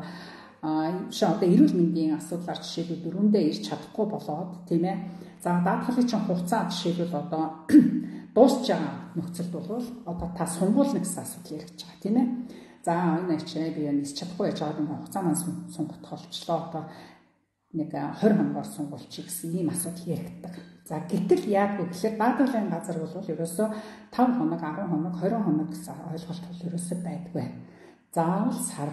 биш одоо эрүүл мэндийн асуудлаар жишээлбэл дөрөндөө ирж чадахгүй болоод тийм ээ. За даатгалын чинь хугацаа жишээлбэл одоо дуусч байгаа нөхцөлд бол одоо та сунгуулна гэсэн асуудал яригдж байгаа тийм ээ. За энэ ачаа би нис чадахгүй байж байгаа юм хугацаа маань сунгах болчлоо одоо нэг 20 хоногор сунгуулчих гэсэн ийм асуудал яригддаг. За гэтэл яагүй гэхээр даатгалын газар бол ерөөсөө 5 хоног, 10 хоног, 20 хоног гэсэн ойлголт бол ерөөсөө байдгүй. Заавал сар.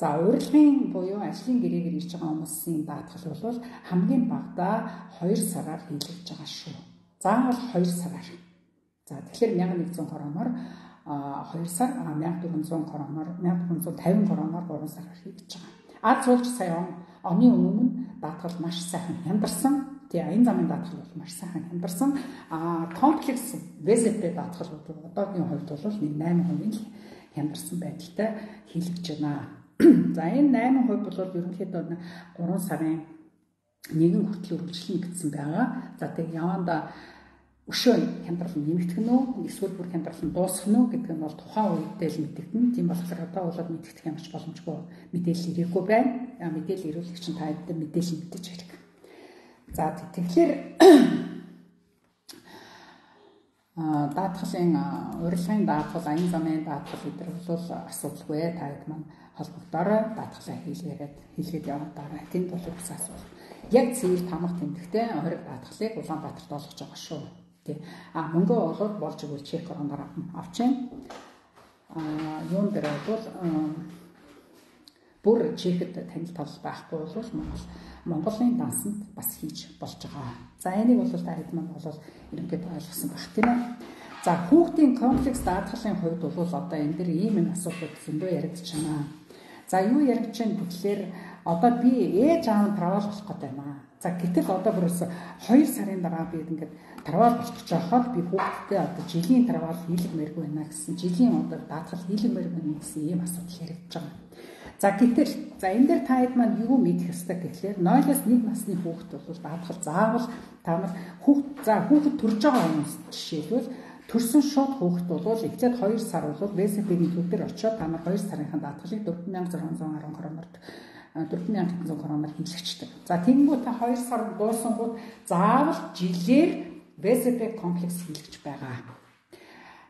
За урилгын буюу ажлын гэрээгээр ирж байгаа хүмүүсийн даатгал бол хамгийн багадаа 2 сараар хийлгэж байгаа шүү. Заавал 2 сараар. За тэгэхээр 1100 короноор 2 сар 1400 короноор 1450 короноор 3 сараар хийгдэж байгаа. Аз суулж сая оны өмнө даатгал маш сайхан хямдарсан тий аян замын даатгал бол маш сайхан хямдарсан. А комплекс ВЗП даатгал бол одоогийн хувьд бол нэг 8% л хямдарсан байдалтай хийлгэж байна. За энэ 8% бол ерөнхийдөө 3 сарын нэгэн хүртэл үргэлжлэнэ гэсэн байгаа. За тэгээ яванда өшөө хямдрал нь нэмэгдэх нь үү эсвэл бүр хямдрал нь дуусах нь үү гэдэг нь бол тухайн үедээ л мэдэгдэн. Тийм болохоор одоо болоод мэдэгдэх юм ч боломжгүй мэдээлэл ирээгүй байна. Мэдээлэл ирүүлэх чинь та хэд мэдээлэл мэдэж хэрэг. За тэгэхээр а даатгалын урилгын даатгал, аян замын даатгал гэдэр бол асуудалгүй. Та хэд маань холбогдорой даатгалаа хийлгээгээд хийлгээд яваад дараа. Тэнд бол бас асуудал. Яг цэвэр тамга тэмдэгтэй хориг даатгалыг Улаанбаатарт олгож байгаа шүү тий. А мөнгөө олоод болж өгвөл чек ороноор авчин. А юун дээр бол бүр чехэд танил тал байхгүй бол Монгол Монголын дансанд бас хийж болж байгаа. За энийг бол та хэд маань бол ерөнхийдөө ойлгосон байх тийм ээ. За хүүхдийн комплекс даатгалын хувьд бол одоо энэ дэр ийм юм асуудал зөндөө яригдж байна. За юу байна гэхлээр одоо би ээж аав травал болох гэдэг юм аа. За гэтэл одоо бүрээс 2 сарын дараа би ингээд травал болох жохоор би хүүхдтэй одоо жилийн травал хийлгмээргүй байна гэсэн жилийн одоо даатгал хийлгмээр байна гэсэн ийм асуудал яригдж байгаа. За гэтэл за энэ дээр та хэд маань юу мэдэх ёстой гэхлээр 0-оос 1 насны хүүхэд бол даатгал заавал та нар хүүхд за хүүхэд төрж байгаа хүмүүс жишээлбэл төрсөн шууд хүүхэд бол эхлээд 2 сар бол ВСП-ийн төв дээр очиод та нар 2 сарынхаа даатгалыг 4612 кроноор 4100 кроноор хэмжигчдэг. За тэнгуү та 2 сар дуусангууд заавал жилээр ВСП комплекс хийлгэж байгаа.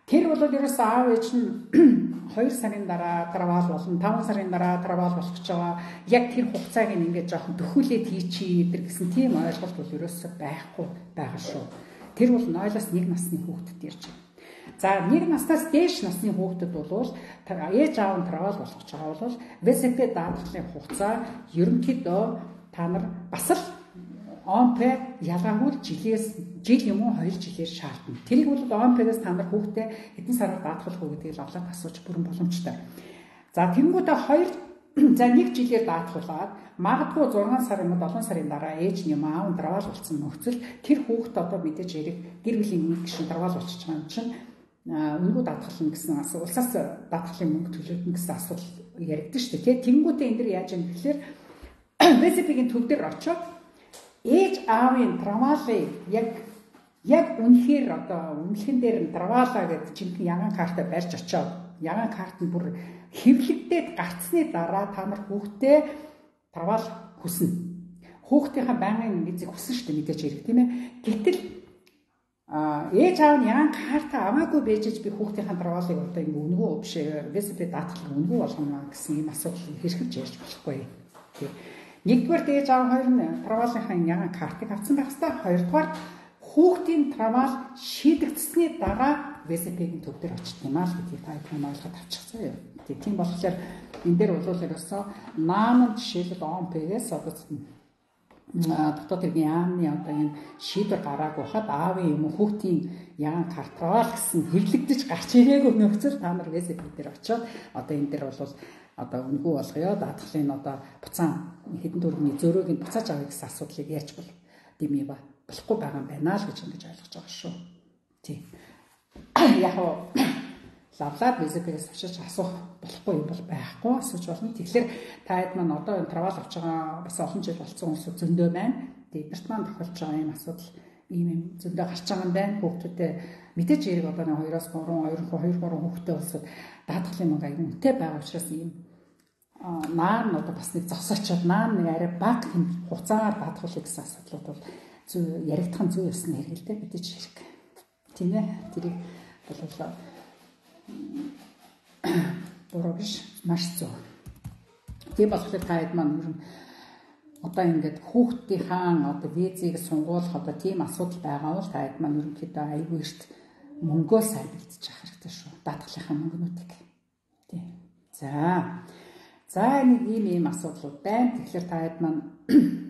Тэр бол ерөөсөө аав ээж нь 2 сарын дараа травал болон 5 сарын дараа травал болох гэж байгаа. Яг тэр хугацааг ингээд жоохон төхүүлээд хийчи гэдэр гэсэн тийм ойлголт бол ерөөсөө байхгүй байгаа шүү. Тэр бол 0-оос 1 насны хүүхдэд ярьж байна. За нэг наснаас дээш насны хүүхдэд бол ээж аав нь травал болох гэж байгаа бол ВСП даатгалын хугацаа ерөнхийдөө та нар бас л ОМП ялгаагүй жилээс жил юм уу 2 жилээр шаардна. Тэрийг бол ОМП-гээс та нар хүүхдээ хэдэн сараар даатгах уу гэдгийг авлаад асууж бүрэн боломжтой. За тэнгуүдээ 2 за нэг жилээр даатгуулаад магадгүй 6 сарын мод 7 сарын дараа ээж нь юм аав дараал болсон нөхцөл тэр хүүхэд одоо мэдээж яриг гэр бүлийн нэг гişин дараал болчихж байгаа юм чинь үнгүй даатгална гэсэн асуу улсаас даатгалын мөнгө төлөвлөдөн гэсэн асуудал яригдсан шүү дээ. Тэнгүүтээ энэ дэр яаж юм гэхэлэр BCP-ийн төв дээр очоод ээж аавын травмалыг яг яг үнэхээр одоо үнэлхэн дээр травала гэдэг жинхэнэ яган картаа барьж очоод яган карт нь бүр хэвлэгдээд гарцсны дараа та нар хүүхдээ Тарвал хүснэ. Хүүхдийнхаа байнгын эзэг хүснэ шүү дээ мэдээж хэрэг тийм ээ. Гэтэл а ээж аав нь яан карта аваагүй бэжж би хүүхдийнхаа дарвалыг одоо ингэ үнгөө биш ВСП даатгал үнгөө болгоно гэсэн юм асуудал хэрхэн ярьж болохгүй. Тий. Нэгдүгээр ээж аав хоёр нь дарвалынхаа яан картыг авсан байх хэвээр хоёрдугаар хүүхдийн травал шийдэгдсэний дараа ВСП-ийн төв дээр очт юм аа л гэдгийг та бүхэн ойлгоод авчихсан юм. Тийм болохоор энэ дээр бол ерөөсөө наан жишээлбэл ОМП-гээс одоо дотоод хэргийн яамны одоо энэ шийдвэр гараагүй хаад аавын юм хүүхдийн яан картрал гэсэн хэвлэгдэж гарч ирээгүй нөхцөл та нар ВСП дээр очиод одоо энэ дээр бол одоо үнгүй болгоё даатгалын одоо буцаан хэдэн дөрөвний зөрөөг нь буцааж авъя гэсэн асуудлыг яаж бол дими ба болохгүй байгаа юм байна л гэж ингэж ойлгож байгаа шүү. Тий. Яг лавлаад визитээс очиж асуух болохгүй юм бол байхгүй асууж болно. Тэгэхээр та хэд маань одоо энэ травал авч байгаа бас олон жил болсон хүмүүс зөндөө байна. Тэгээд эдгэрт маань тохиолж байгаа юм асуудал ийм юм зөндөө гарч байгаа юм байна. Хүүхдүүдээ мэдээж хэрэг одоо 2-оос 3, 2 2 3 хүүхдээ болсод даатгалын мөнгө аюун үнэтэй байгаа учраас ийм наар нь одоо бас нэг зогсоочод наар нэг арай баг хугацаагаар даатгуулах гэсэн асуудлууд бол зөв яригдах нь зөв ёсны хэрэгэлтэй мэдээж хэрэг. Тийм ээ. Тэрийг бол буруу биш маш зөв. Тийм болохоор та хэд маань ер нь одоо ингээд хүүхдийнхаа одоо визийг сунгуулах одоо тийм асуудал байгаа бол та хэд маань ерөнхийдөө аюул эрт мөнгөө сайн бэлдэж авах хэрэгтэй шүү. Даатгалынхаа мөнгнүүдийг. Тийм. За. За нэг ийм ийм асуудлууд байна. Тэгэхээр та хэд маань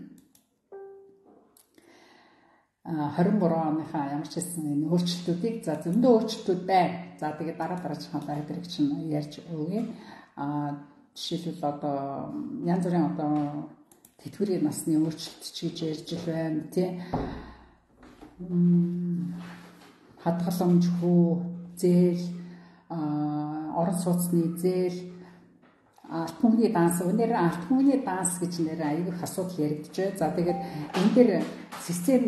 23 оныхаа ямар ч хэлсэн энэ өөрчлөлтүүдийг за зөндөө өөрчлөлтүүд байна. За тэгээд дараа дараагийн лайбрыг чинь ярьж өгье. А жишээлбэл одоо янз бүрийн одоо тэтгэврийн насны өөрчлөлт ч гэж ярьж байна тий. хадгаламж хүү зээл орон сууцны зээл алт хүмүүний данс өнөр алт хүмүүний данс гэж нэр аюул асуудал яригдчихэ. За тэгээд энэ дээр систем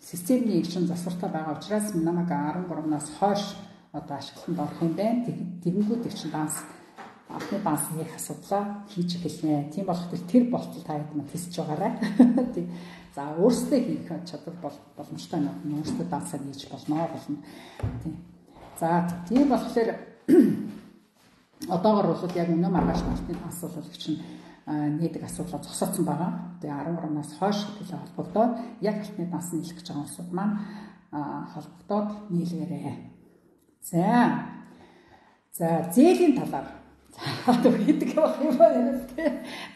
системний эгчин засвартай байгаа учраас намайг 13-наас хойш одоо ашиглалтанд орох юм байна. Тэгэнгүүт эгчин данс анхны данс хийх асуудлаа хийж эхэлнэ. Тийм болохоор тэр болтол та хэд мань хийсэж байгаарай. Тийм. За өөрсдөө хийх чадвар бол боломжтой юм. Өөрсдөө дансаа хийж болно болно. Тийм. За тийм болохоор одоогор бол яг өнөө маргааш мартын асуулт чинь нээдэг асуудлаа зогсооцсон байгаа. Тэгээ 13-наас хойш төлөө холбогдоод яг алтны данс нийлэх гэж байгаа улсууд маань холбогдоод нийлгээрээ. За. За зээлийн талаар за хийдэг байх юм байна тий.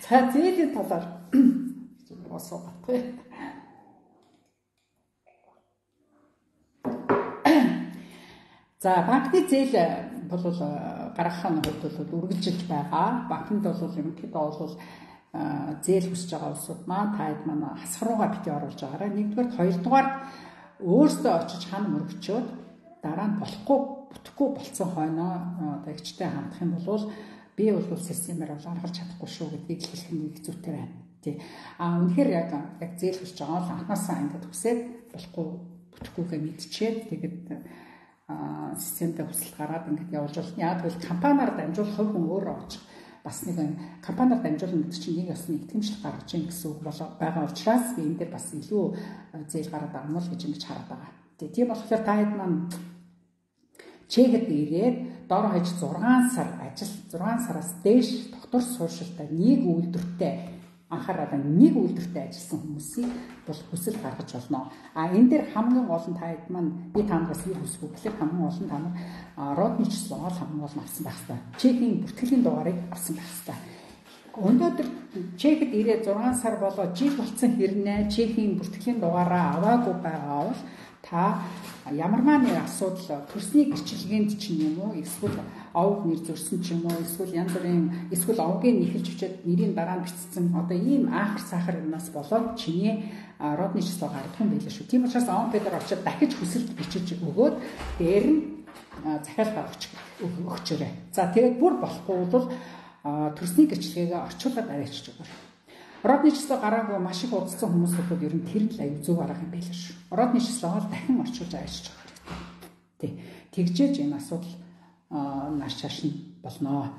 За зээлийн талаар босоо батгая. За банкны зээл бол гаргахын хувьд бол үргэлжилж байгаа. Банкнд бол ерөнхийдөө бол зээл хүсэж байгаа улсууд маань таад маань хасхрууга бити оруулж байгаараа нэгдүгээр хоёрдугаар өөрсдөө очиж хан мөрөгчөөд дараа нь болохгүй бүтэхгүй болцсон хойноо дагчтай хандах юм бол би бол системээр бол орхолж чадахгүй шүү гэдгийг хэлэх нь хэцүүтэй байна. Тий. А үнэхээр яг яг зээл хүсэж байгаа бол анхнаасаа ингээд хүсээд болохгүй бүтэхгүйгээ мэдчихээд тэгээд системтэй хүсэлт гараад ингээд явуулж байна. Яг тэгвэл компаниар дамжуулах хувь хүн өөрөө очих бас нэг компаниар дамжуулна гэдэг чинь нэг ясны итгэмжлэл гаргаж ийн гэсэн үг байгаа учраас би энэ дээр бас илүү зээл гараад юм л гэж ингэж хараад байгаа. Тийм болохоор та хэд маань чегэд ирээд дор хаяж 6 сар ажил 6 сараас дээш доктор сууршилтаа нэг үйлдвэртэй анхаарал нэг үйлдвэртэй ажилласан хүмүүсийг бол хүсэл гаргаж болно. А энэ дээр хамгийн гол нь та хэд маань би танаас юу хүсэх вэ гэхээр хамгийн гол нь та нар родны числоо хамгийн гол нь авсан байх хэрэгтэй. Чекийн бүртгэлийн дугаарыг авсан байх хэрэгтэй. Өнөөдөр чекэд ирээд 6 сар болоо жил болсон хэрнээ чекийн бүртгэлийн дугаараа аваагүй байгаа бол та ямарваа нэг асуудал төрсний гэрчлэгээнд ч юм уу эсвэл овг нэр зөрсөн ч юм уу эсвэл янз бүрийн эсвэл овгийн нэхэлж өчөөд нэрийн дараа бичсэн одоо ийм аахар сахар юмнаас болоод чиний родны числоо гаргах юм байлаа шүү. Тийм учраас он педер очиод дахиж хүсэлт бичиж өгөөд дээр нь захиалт авч өгчөөрэй. За тэгээд бүр болохгүй бол төрсний гэрчлэгээгээ орчуулад аваачих жагаар. Родны числоо гараагүй маш их удалсан хүмүүс бол ер нь тэр л аюу зөв арга юм байлаа шүү. Родны числоогоо дахин орчуулж ажиллаж байгаа хэрэгтэй. Тий. Тэгжээж энэ асуудал нааш чааш нь болноо.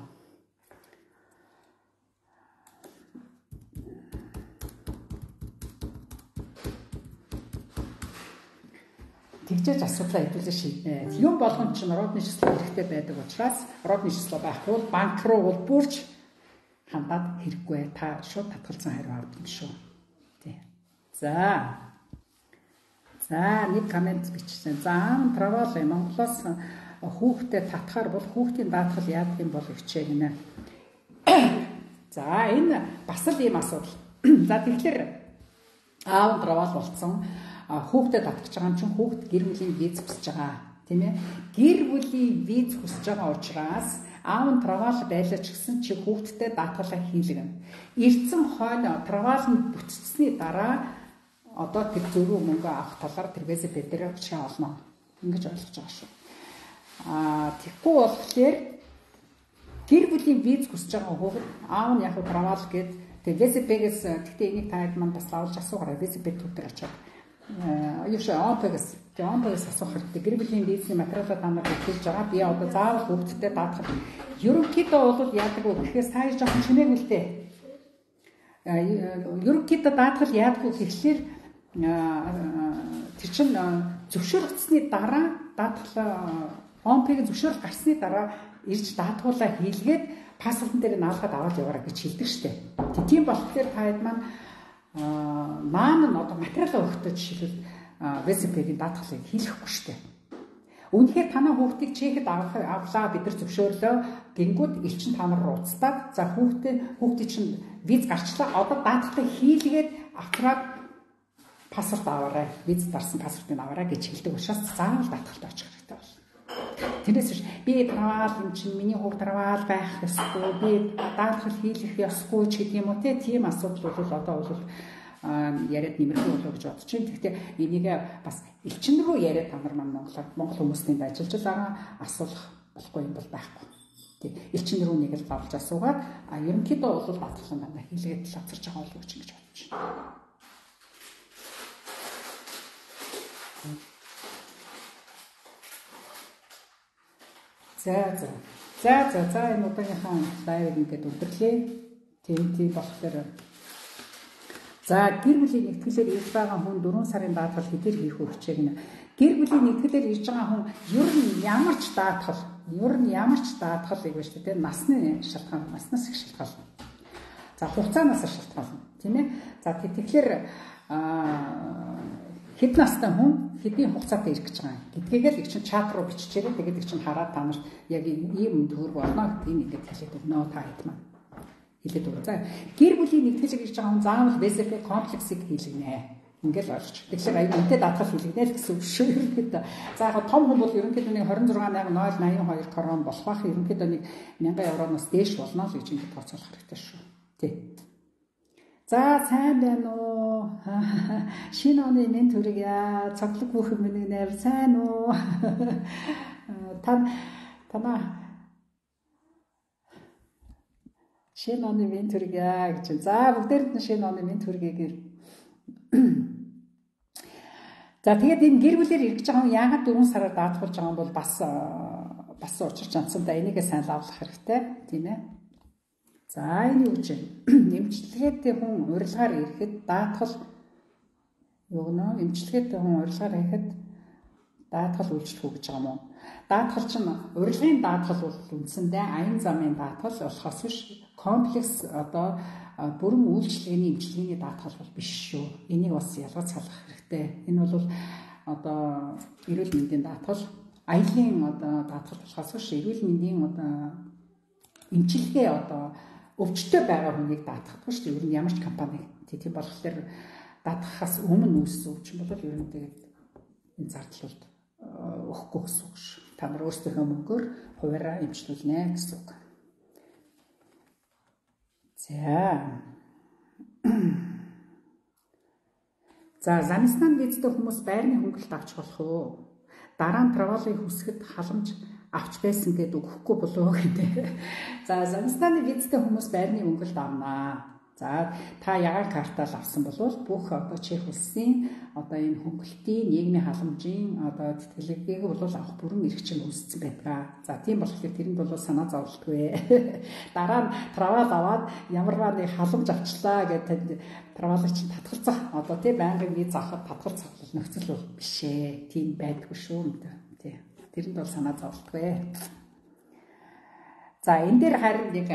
тэгжээж асуудлаа хэвлэж шийднэ. Юм болгон ч родны числоо хэрэгтэй байдаг учраас родны числоо байхгүй бол банк руу бол бүрч хандаад хэрэггүй та шууд татгалзан хариу авдаг шүү. Тий. За. За нэг комент бичсэн. За travel Монголоос хүүхдэд татхаар бол хүүхдийн даатгал яадаг юм бол хичээ гинэ. За энэ бас л ийм асуудал. За тэгэхээр аав travel болцсон хүүхдэд татгаж байгаа юм чинь хүүхд гэр бүлийн виз хүсэж байгаа тийм ээ. Гэр бүлийн виз хүсэж байгаа учраас аав нь travaл байлаа ч гэсэн чи хүүхдтэй даатгалаа хийлгэн. Ирцэн хойно travaл нь бүтцсний дараа одоо тэр зөрүү мөнгө авах талаар тэрвээс бедэр шаа олно. Ингэж ойлгож байгаа шүү. Аа тэггүй болохоор гэр бүлийн виз хүсэж байгаа хүүхэд аав нь яг travaл гээд тэгээ ВСП-гээс гэхдээ энийг та хэд манд бас лавлж асуугаарай. ВСП төдөр очоод юу шээ ОП-гээс Жомбоос асуух хэрэгтэй. Гэр бүлийн бизнесийн материалаа та нар хэлж байгаа. Би одоо заавал хүүхдтэй даатгах. Ерөнхийдөө бол яадаг вэ гэхээр сайн жоохон чимээг үлдээ. Ерөнхийдөө даатгал яадаг вэ гэхлээр тэр чин зөвшөөрөгдсөний дараа даатгал ОМП-г зөвшөөрөл гарсны дараа ирж даатгуулаа хийлгээд паспортн дээр наалгаад аваад яваарай гэж хэлдэг штеп. Тийм болохоор таад маань маань нь одоо материал өгөхдөө жишээлбэл ВСП-ийн даатгалыг хийлэхгүй шүү дээ. Үнэхээр танаа хүүхдийг чехэд авах авлаа бид нар зөвшөөрлөө гингүүд элчин та нар ууцтаад за хүүхдээ хүүхдийн чинь виз гарчлаа одоо даатгалыг хийлгээд автраад паспорт аваарай виз дарсан паспортыг аваарай гэж хэлдэг учраас заавал даатгалд очих хэрэгтэй болно. Тэрнээс биш би траваал юм чинь миний хүүхд траваал байх ёсгүй би даатгал хийх ёсгүй ч гэдэг юм уу тийм асуудал бол одоо бол яриад нэмэрхүү болов гэж бодож байна. Гэхдээ энийг бас элчин рүү яриад та нар Монголоор Монгол хүмүүсийн ажиллаж байгаа асуулах болохгүй юм бол байхгүй. Тий. Элчин рүү нэг л давж асуугаад ерөнхийдөө бол батлан дандаа хийлгээд л авчирч байгаа болов уу гэж бодож байна. За за. За за за энэ удаагийнхаа лайвыг ингээд өдөрлөө. Тийм тийм болохоор За гэр бүлийн нэгтгэлээр ирж байгаа хүн 4 сарын даатгал хэдэр хийх хичээг нэ. Гэр бүлийн нэгтгэлээр ирж байгаа хүн ер нь ямар ч даатгал, ер нь ямар ч даатгал байна шүү дээ. Насны шалтгаан, наснаас их шалтгаална. За хугацаанаас шалтгаална, тийм ээ. За тэгэхээр аа хэд настай хүн хэдийн хугацаатай ирэх гэж байгаа юм гэдгийг л их чинь чат руу биччихээрэй. Тэгээд их чинь хараад та нарт яг ийм төгөр болно гэдгийг ингээд хэлээд өгнө та хэд маань хэлээд өгнө. За гэр бүлийн нэгтгэж гэж байгаа хүн заавал BCP комплексыг хийлгэнэ. Ингээл ойлгож. Тэгэхээр аюу үнтэй даатгал хийлгэнэ л гэсэн үг шүү. За яг том хүн бол ерөнхийдөө нэг 26082 крон болох бах ерөнхийдөө нэг 1000 евроноос дээш болно л гэж ингээд тооцоолох хэрэгтэй шүү. Тий. За сайн байна уу? Шинэ оны минь төргийа. Цоглог бүхэн миний нэр сайн уу? Та танаа Шинэ оны минь төргийа гэж. За бүгдээрд нь шинэ оны минь төргийг За тэгээд энэ гэр бүлээр ирж байгаа хүн яагаад 4 сараар даатгуулж байгаа юм бол бас бас учир чанцсан да энийгээ сайн лавлах хэрэгтэй тийм ээ. За энэ юу гэж нэмчлэгээтэй хүн урилгаар ирэхэд даатгал нэмчлэгээтэй хүн урилгаар ирэхэд даатгал үйлчлэх үү гэж байгаа юм уу? Даатгал чинь урилгын даатгал бол үндсэндээ аян замын даатгал болохоос биш комплекс одоо бүрэн үйлчлэгээний эмчилгээний даатгал бол биш шүү. Энийг бас ялгаж салах хэрэгтэй. Энэ бол одоо эрүүл мэндийн даатгал аялын одоо даатгал болохоос биш эрүүл мэндийн одоо эмчилгээ одоо өвчтөй байгаа хүнийг даатгахгүй шүү дээ. Ер нь ямар ч компани тийм болохоор даатгахаас өмнө үүссэн өвчин бол ер нь тэгээд энэ зардлууд өгөхгүй гэсэн үг шүү. Та нар өөрсдийнхөө мөнгөөр хуваараа эмчлүүлнэ гэсэн үг. За. За, замснан визтэй хүмүүс байрны хөнгөлөлт авч болох уу? Дараа нь траволыг хүсгэд халамж авч байсан гэдээ өгөхгүй болов гэдэг. За Замстаны визтэй хүмүүс байрны өнгөлд авнаа. За та ягаан картал авсан бол бүх одоо Чех улсын одоо энэ хөнгөлтийн нийгмийн халамжийн одоо тэтгэлгийг бол авах бүрэн эрхчин үүссэн байдаг. За тийм болохоор тэрэнд бол санаа зовлтгүй. Дараа нь травал аваад ямарваа нэг халамж авчлаа гэдэг травалыг чинь татгалзах одоо тийм байнгын виз авахд татгалзах нөхцөл бол биш ээ. Тийм байдгүй шүү мэдээ. Тэрэнд бол санаа зовлтгүй. За энэ дээр харин нэг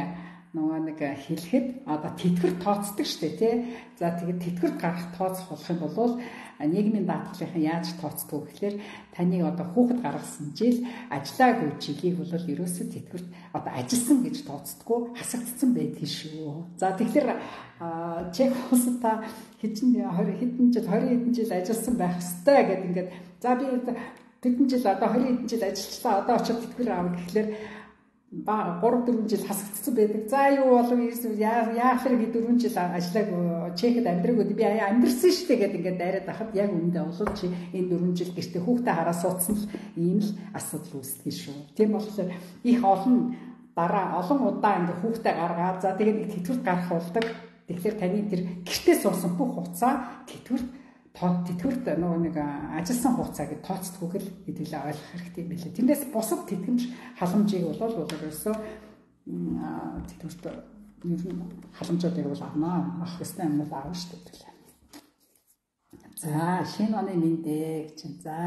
нөгөө нэг хэлэхэд одоо тэтгэр тооцдог штэ тий. За тэгээд тэтгэр гарах тооцох болох юм бол нийгмийн даатгалынхан яаж тооцдог гэхээр таны одоо хүүхэд гаргасан жил ажиллаагүй жилийг бол ерөөсөө тэтгэрт одоо ажилласан гэж тооцдоггүй хасагдсан байдаг шүү. За тэгэхээр чек улсад та хэдэн 20 хэдэн жил 20 хэдэн жил ажилласан байх ёстой гэдэг ингээд за би Тэдэн жил одоо 20 хэдэн жил ажиллачлаа. Одоо очиод тэтгэр аав гэхлээр ба 3 4 жил хасагдсан байдаг. За юу болов яахлаар би 4 жил ажиллааг Чехэд амьдраагүй би амьдрсан шүү дээ гэдэг ингээд дайраад байхад яг үүндээ болов чи энэ 4 жил гэртээ хүүхдээ хараа суудсан л ийм л асуудал үүсдэг шүү. Тийм болохоор их олон дараа олон удаа ингээд хүүхдээ гаргаад за тэгээд нэг тэтгэврт гарах болдог. Тэгэхээр таны тэр гэртээ суусан бүх хугацаа тэтгэврт тэтгэврт нөгөө нэг ажилласан хугацааг тооцдгүйг л хэдүүлээ ойлгох хэрэгтэй юм билээ. Тэндээс бусад тэтгэмж халамжийг бол өөрөөсөө тэтгэврт ер нь халамжуудыг бол авнаа. Авах ёстой юм бол аавна шүү дээ. За, шинэ оны мэндэ гэж. За.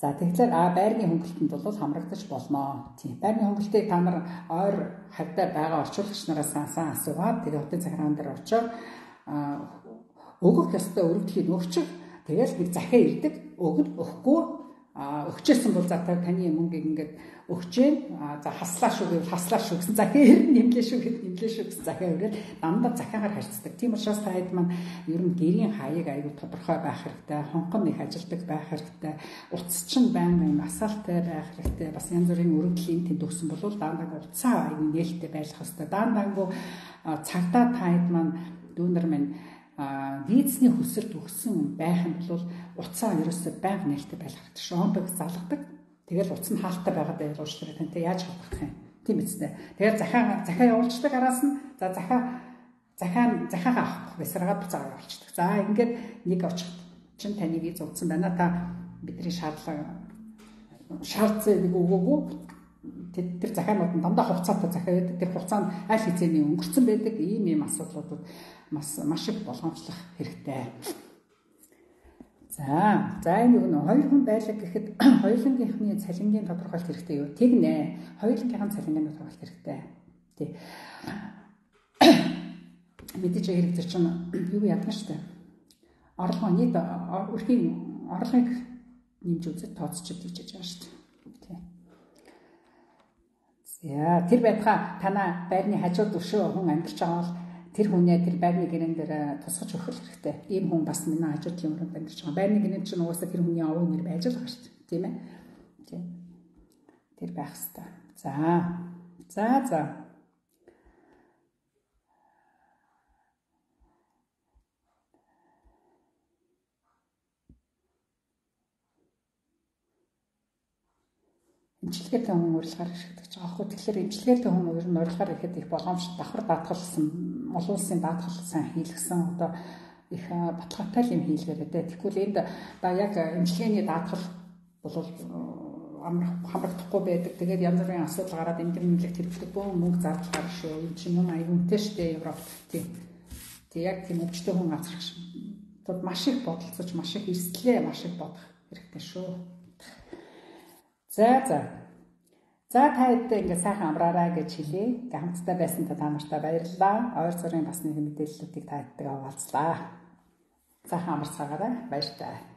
За тэгэхээр а байрны хөнгөлтөнд бол хамрагдаж болно. Тийм. Байрны хөнгөлтийг та нар ойр хавьтай байгаа орчуулагч нараас сан асуугаад тэгээ хотын захиргаан дээр очоод өгөх ёстой өргөдөхийг өгчих. Тэгэл нэг захиа ирдэг. Өгд өгөхгүй өгчээсэн бол за таны мөнгийг ингээд өгчээ. За хаслаа шүү гэвэл хаслаа шүү гэсэн. За хээр нэмлээ шүү гэхэд нэмлээ шүү гэсэн захиа өрөөл дандаа захиагаар харьцдаг. Тийм учраас та хэд маань ер нь гэрийн хаяг аюул тодорхой байх хэрэгтэй. Хонхон их ажилдаг байх хэрэгтэй. Утас чинь байнгын асаалтай байх хэрэгтэй. Бас янз бүрийн өргөдлийн тэнд өгсөн бол дандаа утсаа аюул нээлттэй байх хэрэгтэй. Даандаангу цагтаа та хэд маань дүүнер минь визний хүсэлт өгсөн байх юм бол уцаа ерөөсөө байнга нээлттэй байх хэрэгтэй. Шомбыг залгадаг. Тэгэл утас нь хаалттай байгаад байвал уучлаарай тантай яаж хавах юм. Тийм үстэй. Тэгэл захаа захаа явуулцдаг араас нь за захаа захаа захаагаа авах бисрагаад буцаагаа явуулцдаг. За ингээд нэг очих чин таны виз утсан байна. Та бидний шаардлага шаардсан нэг өгөөгүй тэр захаанууд нь дандаа хугацаатай захаа байдаг. Тэр хугацаанд аль хэзээний өнгөрцөн байдаг. Ийм ийм асуудлуудад маш маш их болгоомжлох хэрэгтэй. За, за энэ нэг нь хоёр хүн байлаг гэхэд хоёулангийнхны цалингийн тодорхойлт хэрэгтэй юу? Тэг нэ. Хоёулангийнхын цалингийн тодорхойлт хэрэгтэй. Тий. Мэдээж хэрэг тэр чинь юу ядна штэ. Орлого нийт өрхийн орлогыг нэмж үзэж тооцчод гэж яаж байгаа штэ. Тий. За, тэр байтга танаа байрны хажууд өшөө хүн амьдарч байгаа бол тэр хүнээ тэр байрны гэрэн дээр тусгаж өгөх хэрэгтэй. Ийм хүн бас миний хажууд юм руу амьдарч байгаа. Байрны гэрэн чинь угаасаа тэр хүний овоо нэр байж л дээ. Тийм ээ. Тийм. Тэр байх хэрэгтэй. За. За за. имчилгээтэй хүн урилгаар ашигладаг байгаа байхгүй. Тэгэхээр имчилгээтэй хүн ер нь урилгаар ихэд их боломж давхар даатгалсан олон улсын даатгалсан хийлгсэн одоо их баталгаатай юм хийлгээрээ дээ. Тэгвэл энд да яг имчилгээний даатгал бол хамрагдахгүй байдаг. Тэгээд янз бүрийн асуудал гараад энэ нэмлэгт хэрэглэх бөөн мөнгө зардлаар шүү. Энэ чинь юм аюунтай штэ Европт тийм. Тэг яг тийм өвчтөй хүн азрах шиг. Тэгэд маш их бодолцож, маш их эрсдлээ, маш их бодох хэрэгтэй шүү. За за. За та хэдтэй ингээ сайхан амраарай гэж хэлээ. Хамтдаа байсан та нартай баярлалаа. Ойр зүрийн бас нэг мэдээллүүдийг та хэдтэйгээ хуваалцлаа. Сайхан амарцгаагаарай. Баяр таа.